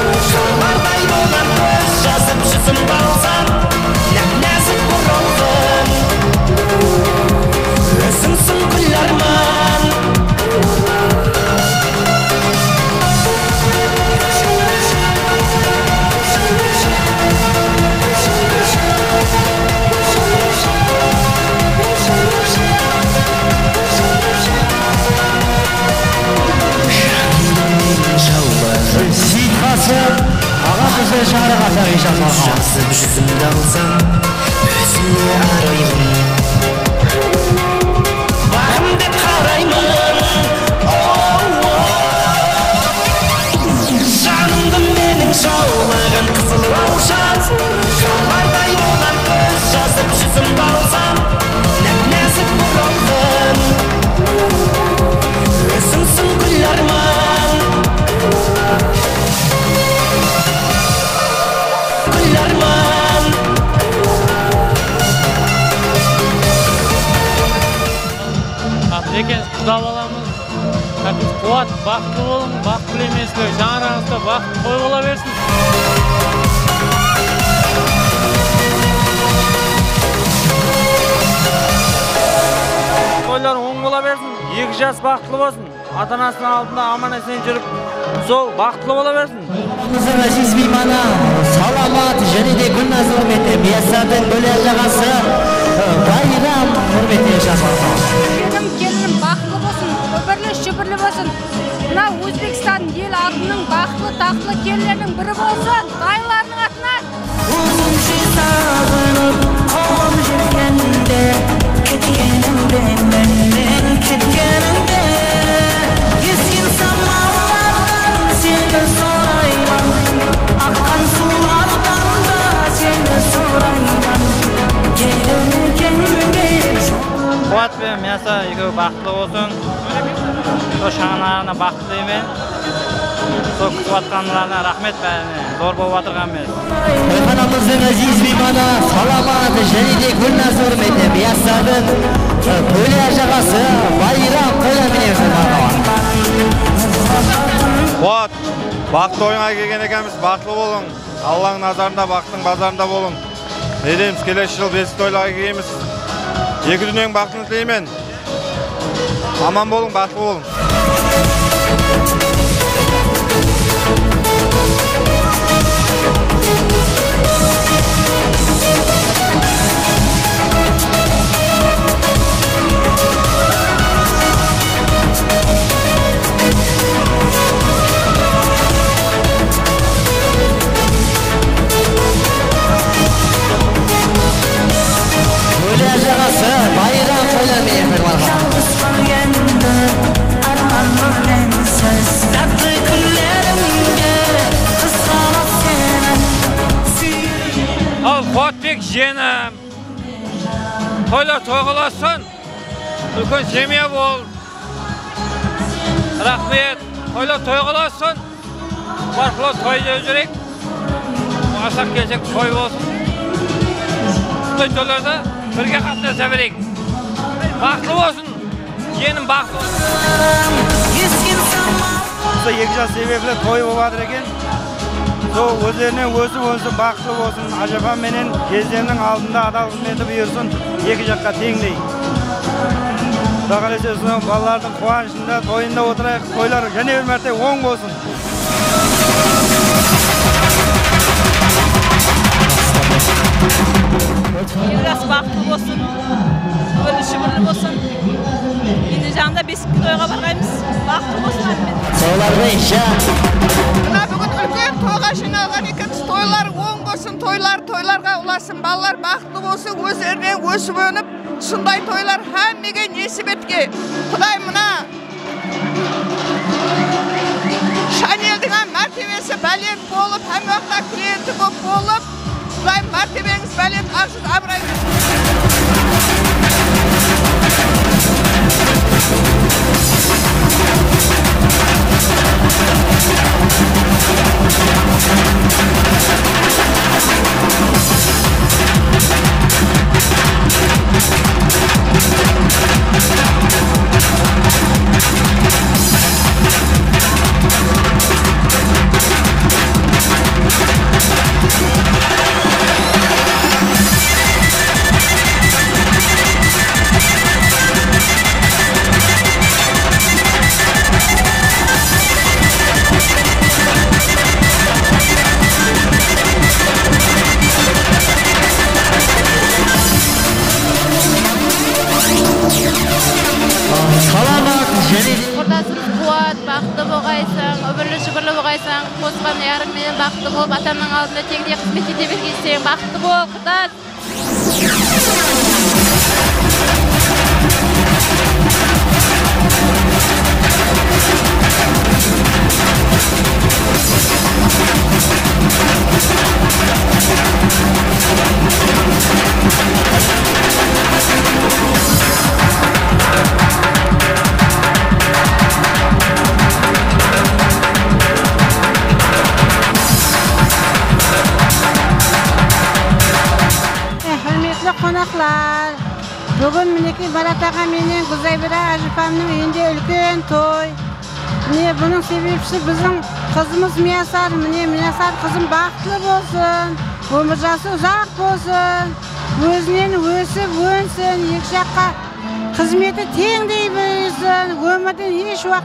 shahar atayisham bo'lgan. Жазып жүзімді алсам өзіңе араймын Бағым деп қараймын. Жанымды менің жаулаған қызыл раушан екен құда баламыз әбіс қуат бақытты болың бақыт тілемеске жаңараңызда бақыт той бола берсін тойлар оң бола берсін екі жас бақытлы болсын. Ата анасының алдында аман есен жүріп сол бақытлы бола берсін. Aziz mehmoni Salomat және де Gulnaz hurmatli Muyassarning bo'lgan jag'asi Bayram hurmatli yashasin. мына өзбекстан ел атының бақытлы тақлы келілерінің бірі болсын байларының атынан өзімше сағынып қуып жүргенде кеткенімде менен кеткеніңде ескен самалардан сені сұраймын аққан сулардан да сені сұраймын. Келін. Қуат пен мяса екеуі бақытты болсын сол шаңырағына бақыт тілеймін сол күтіп жатқандарына рахмет бәріне зор болып жатырғанмен тойханамыздың әзиз мейманы саламат және де гүлназ құрметі мияссардың төле жағасы байрам қоламенен қуат бақытты ойынға келген екенбіз бақытты болың. Алланың назарында бақыттың базарында болың. Не дейміз келесі жыл бесік тойларға келеміз. Екі дүниенің бақытын тілеймін. Аман болың бақытты болың. Thank you. Тойлар тойласын үлкен семья бол рахмет тойлар тойласын арқылы той деп жүрейік асақ келсек той болсын той тойларда бірге қатынаса берейік бақытты болсын жиенім бақытты болсын екі жас себеплі той болып жатыр екен сол өздеріне өсіп өнсін бақытты болсын ажапам менен жездемнің алдында адал қызметі бұйырсын екі жаққа теңдей құдай қаласа сол балалардың қуанышында тойында отырайық тойлар және бір мәрте оң болсын елбасы бақытты болсын өмірі шүбірлі болсын енді жанында бесікке тойға барғаймыз бақытты болсын әрмен солар бойынша мына бүгін үлкен тойға жиналған екенбіз тойлар оң болсын тойлар тойларға ұласын балалар бақытты болсын өздеріне өсіп өніп шындай тойлар һәммеге несіп етке. Құдай мына шанелдің мәртебесі бәлек болып һәм уақытта клиенті болып. Болып құдай мәртебеңіз бәлек ақжүз абырай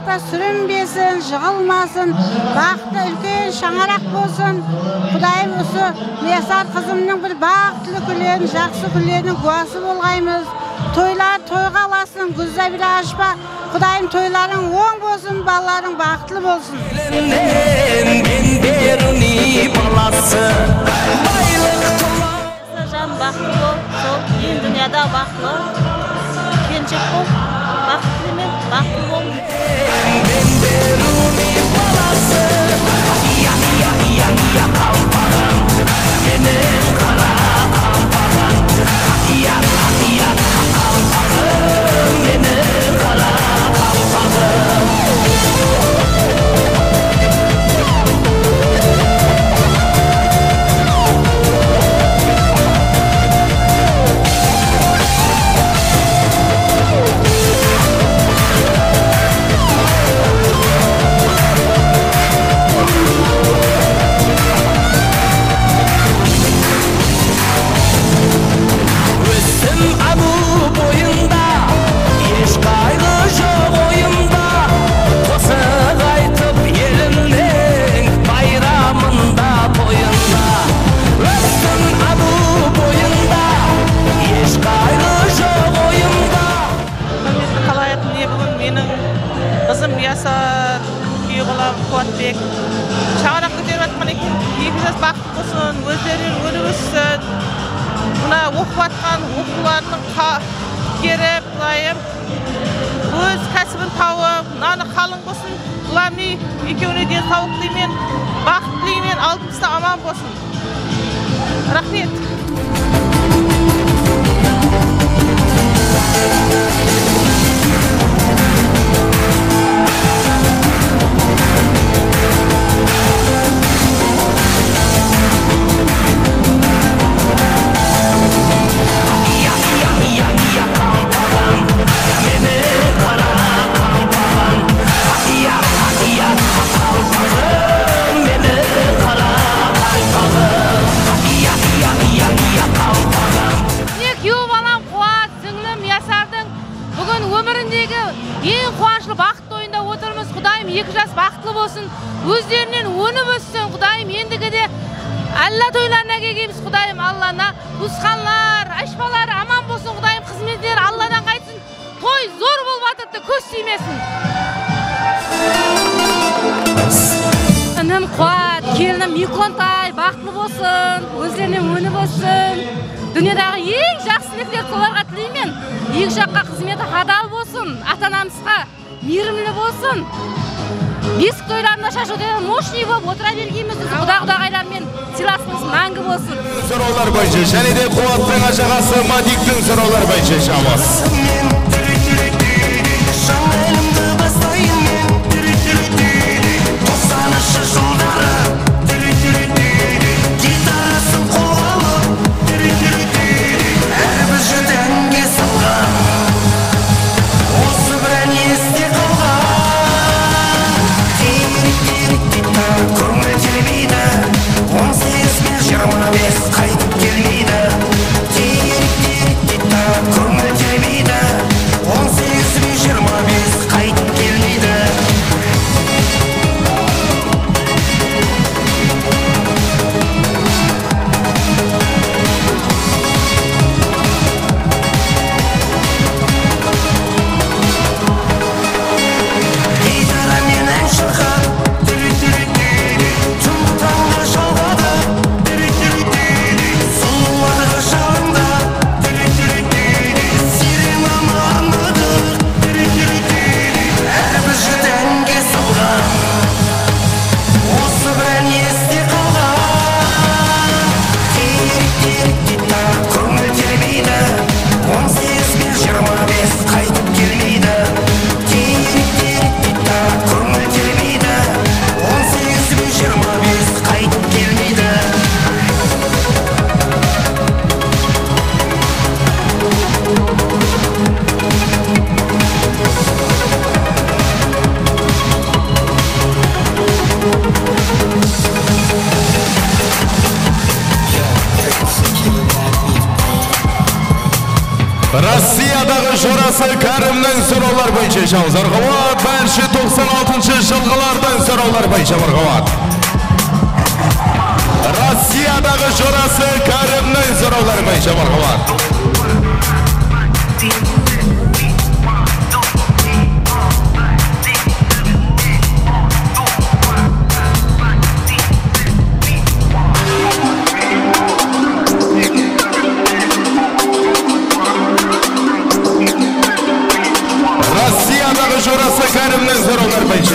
уақытта сүрінбесін жығылмасын бақытты үлкен шаңырақ болсын. Құдайым осы миясар қызымның бір бақытлы күндерін жақсы күндерінің куәсі болғаймыз. Тойлар тойға аласың гүлзабира ажпа құдайым тойларың оң болсын балаларың бақытлы болсын. Баласы. Жан бақытты бол сол ең дүнияда бақытты келіншек бол. Baklımın baklım. Yine керек шаңырақ көтеріп жатқан екен екі жас бақытты болсын өздері өніп өссін мына оқып жатқан оқуларының кері былайым өз кәсібін тауып наны қалың болсын главный екеуіне денсаулық тілеймін бақыт тілеймін алдымызда аман болсын рахмет өздерінен өніп өссін құдайым. Ендігіде алла тойларына келгенбіз құдайым? Аллана туысқанлар айшпалар аман болсын құдайым қызметтері алладан қайтсын. Той зор болып жатырды көз тимесін інім қуат келінім миконтай бақытлы болсын өздерінен өніп өссін. Дүниедағы ең жақсы тілектерді соларға тілеймін екі жаққа қызметі адал болсын ата анамызға мейірімді болсын. Бесік тойларында шашудан мощный болып отыра бергенбіз біз құда құдағайлармен сыйласымыз мәңгі болсын. Сұраулар бойынша және де қуаттың ажағасы мадиктің сұраулар бойынша шамас Жорасы кәрімнің сұраулар бойынша шамыз Мархабат бірінші 96 жылғылардың сұраулар бойынша Мархабат Россиядағы жорасы кәрімнің сұраулар бойынша Мархабат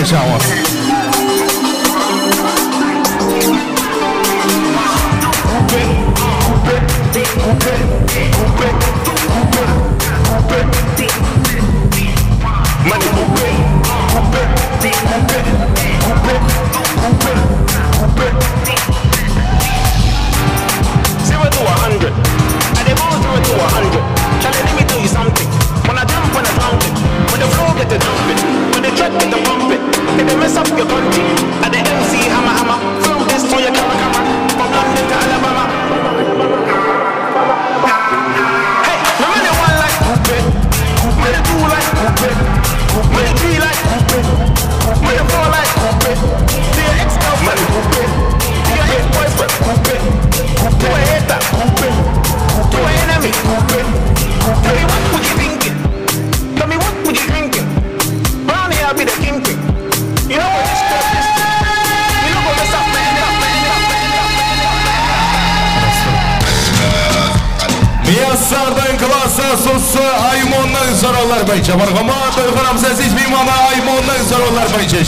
сұраулар бойынша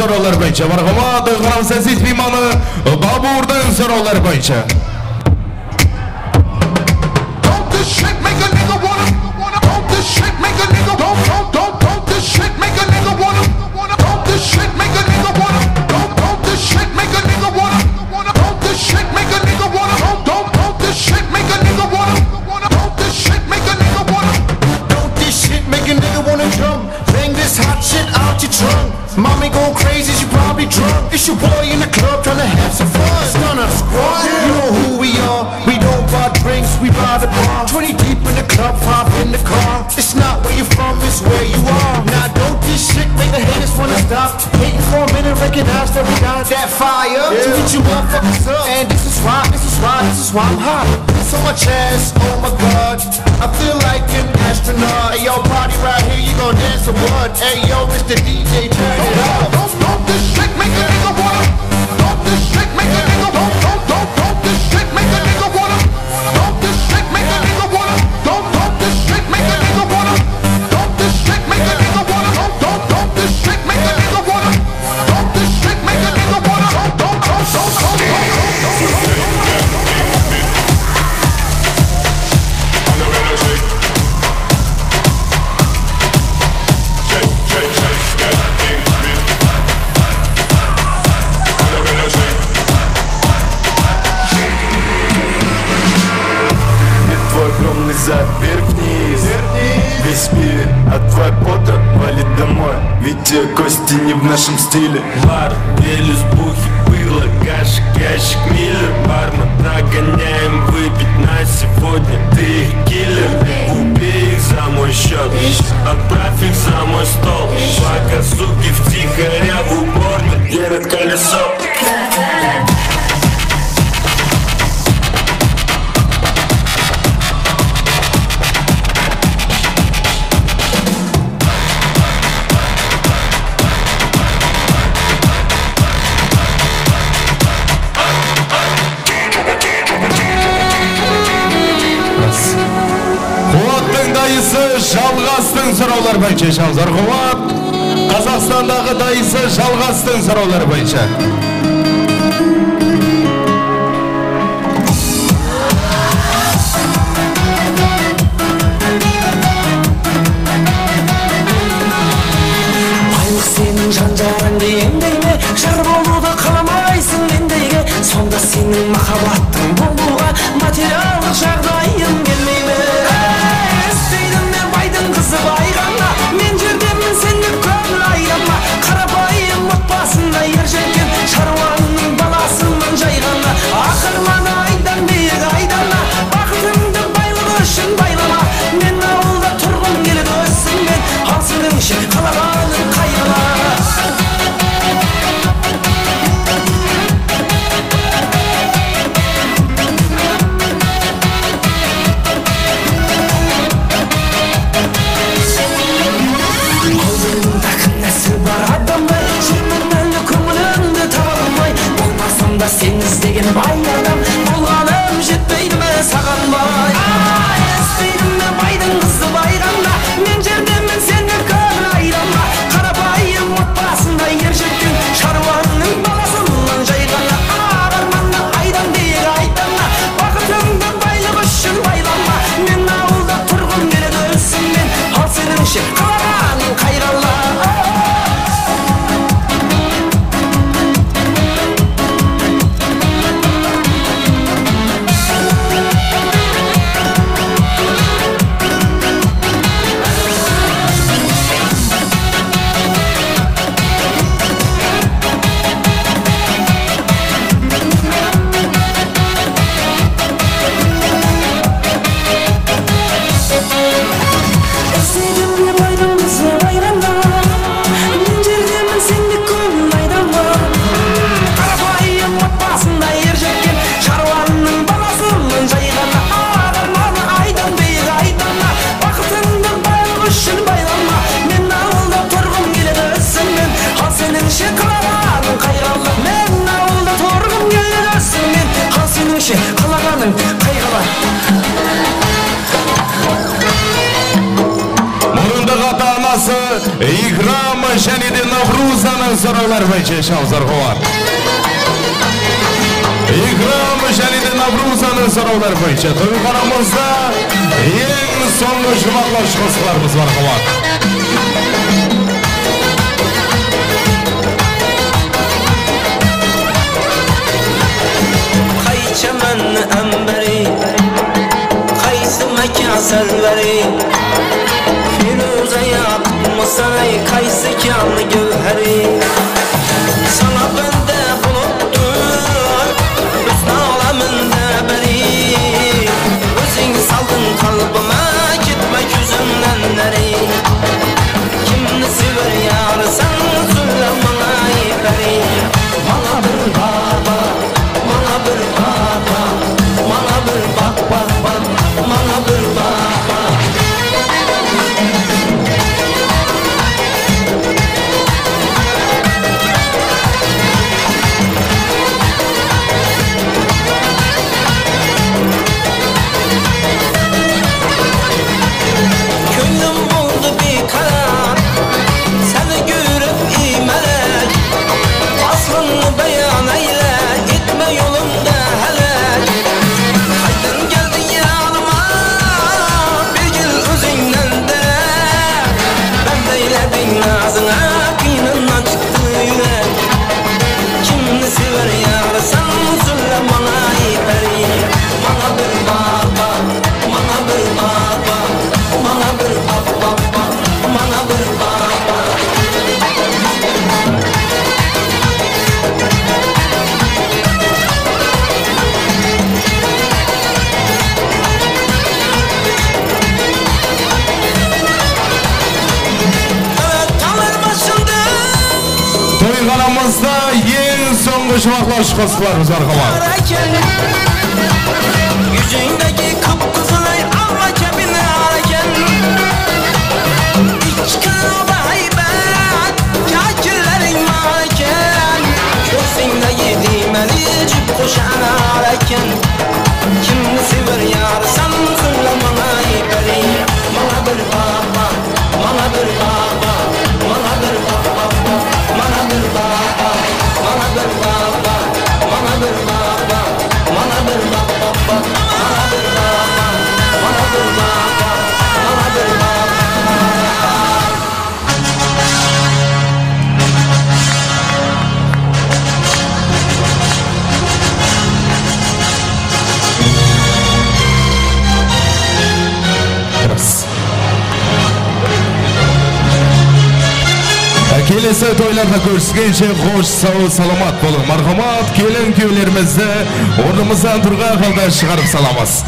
so'rovlar bo'yicha marhamat g'aramsiz mehmoni boburdan so'rovlar bo'yicha that fire yeah. to get you motherfuckers up. And this is why, this is why, this is why I'm hot. So much ass, oh my god. I feel like an astronaut. Hey, yo, party right here, you gon' dance or what? Hey, yo, Mr. DJ, turn don't, it up. Don't, don't, this shit make a nigga wanna. Don't this shit make a nigga, don't, don't, don't, don't this shit. нашем стиле. Бар, две лесбухи, было кашек, ящик, миллер Бармен, нагоняем выпить на сегодня Ты их киллер, убей их за мой счет Отправь их за мой стол. Пока суки втихаря в уборник едет колесо. сұраулар бойынша жалғар қазақстандағы дайысы жалғастың сұраулар бойынша. Шығарып саламыз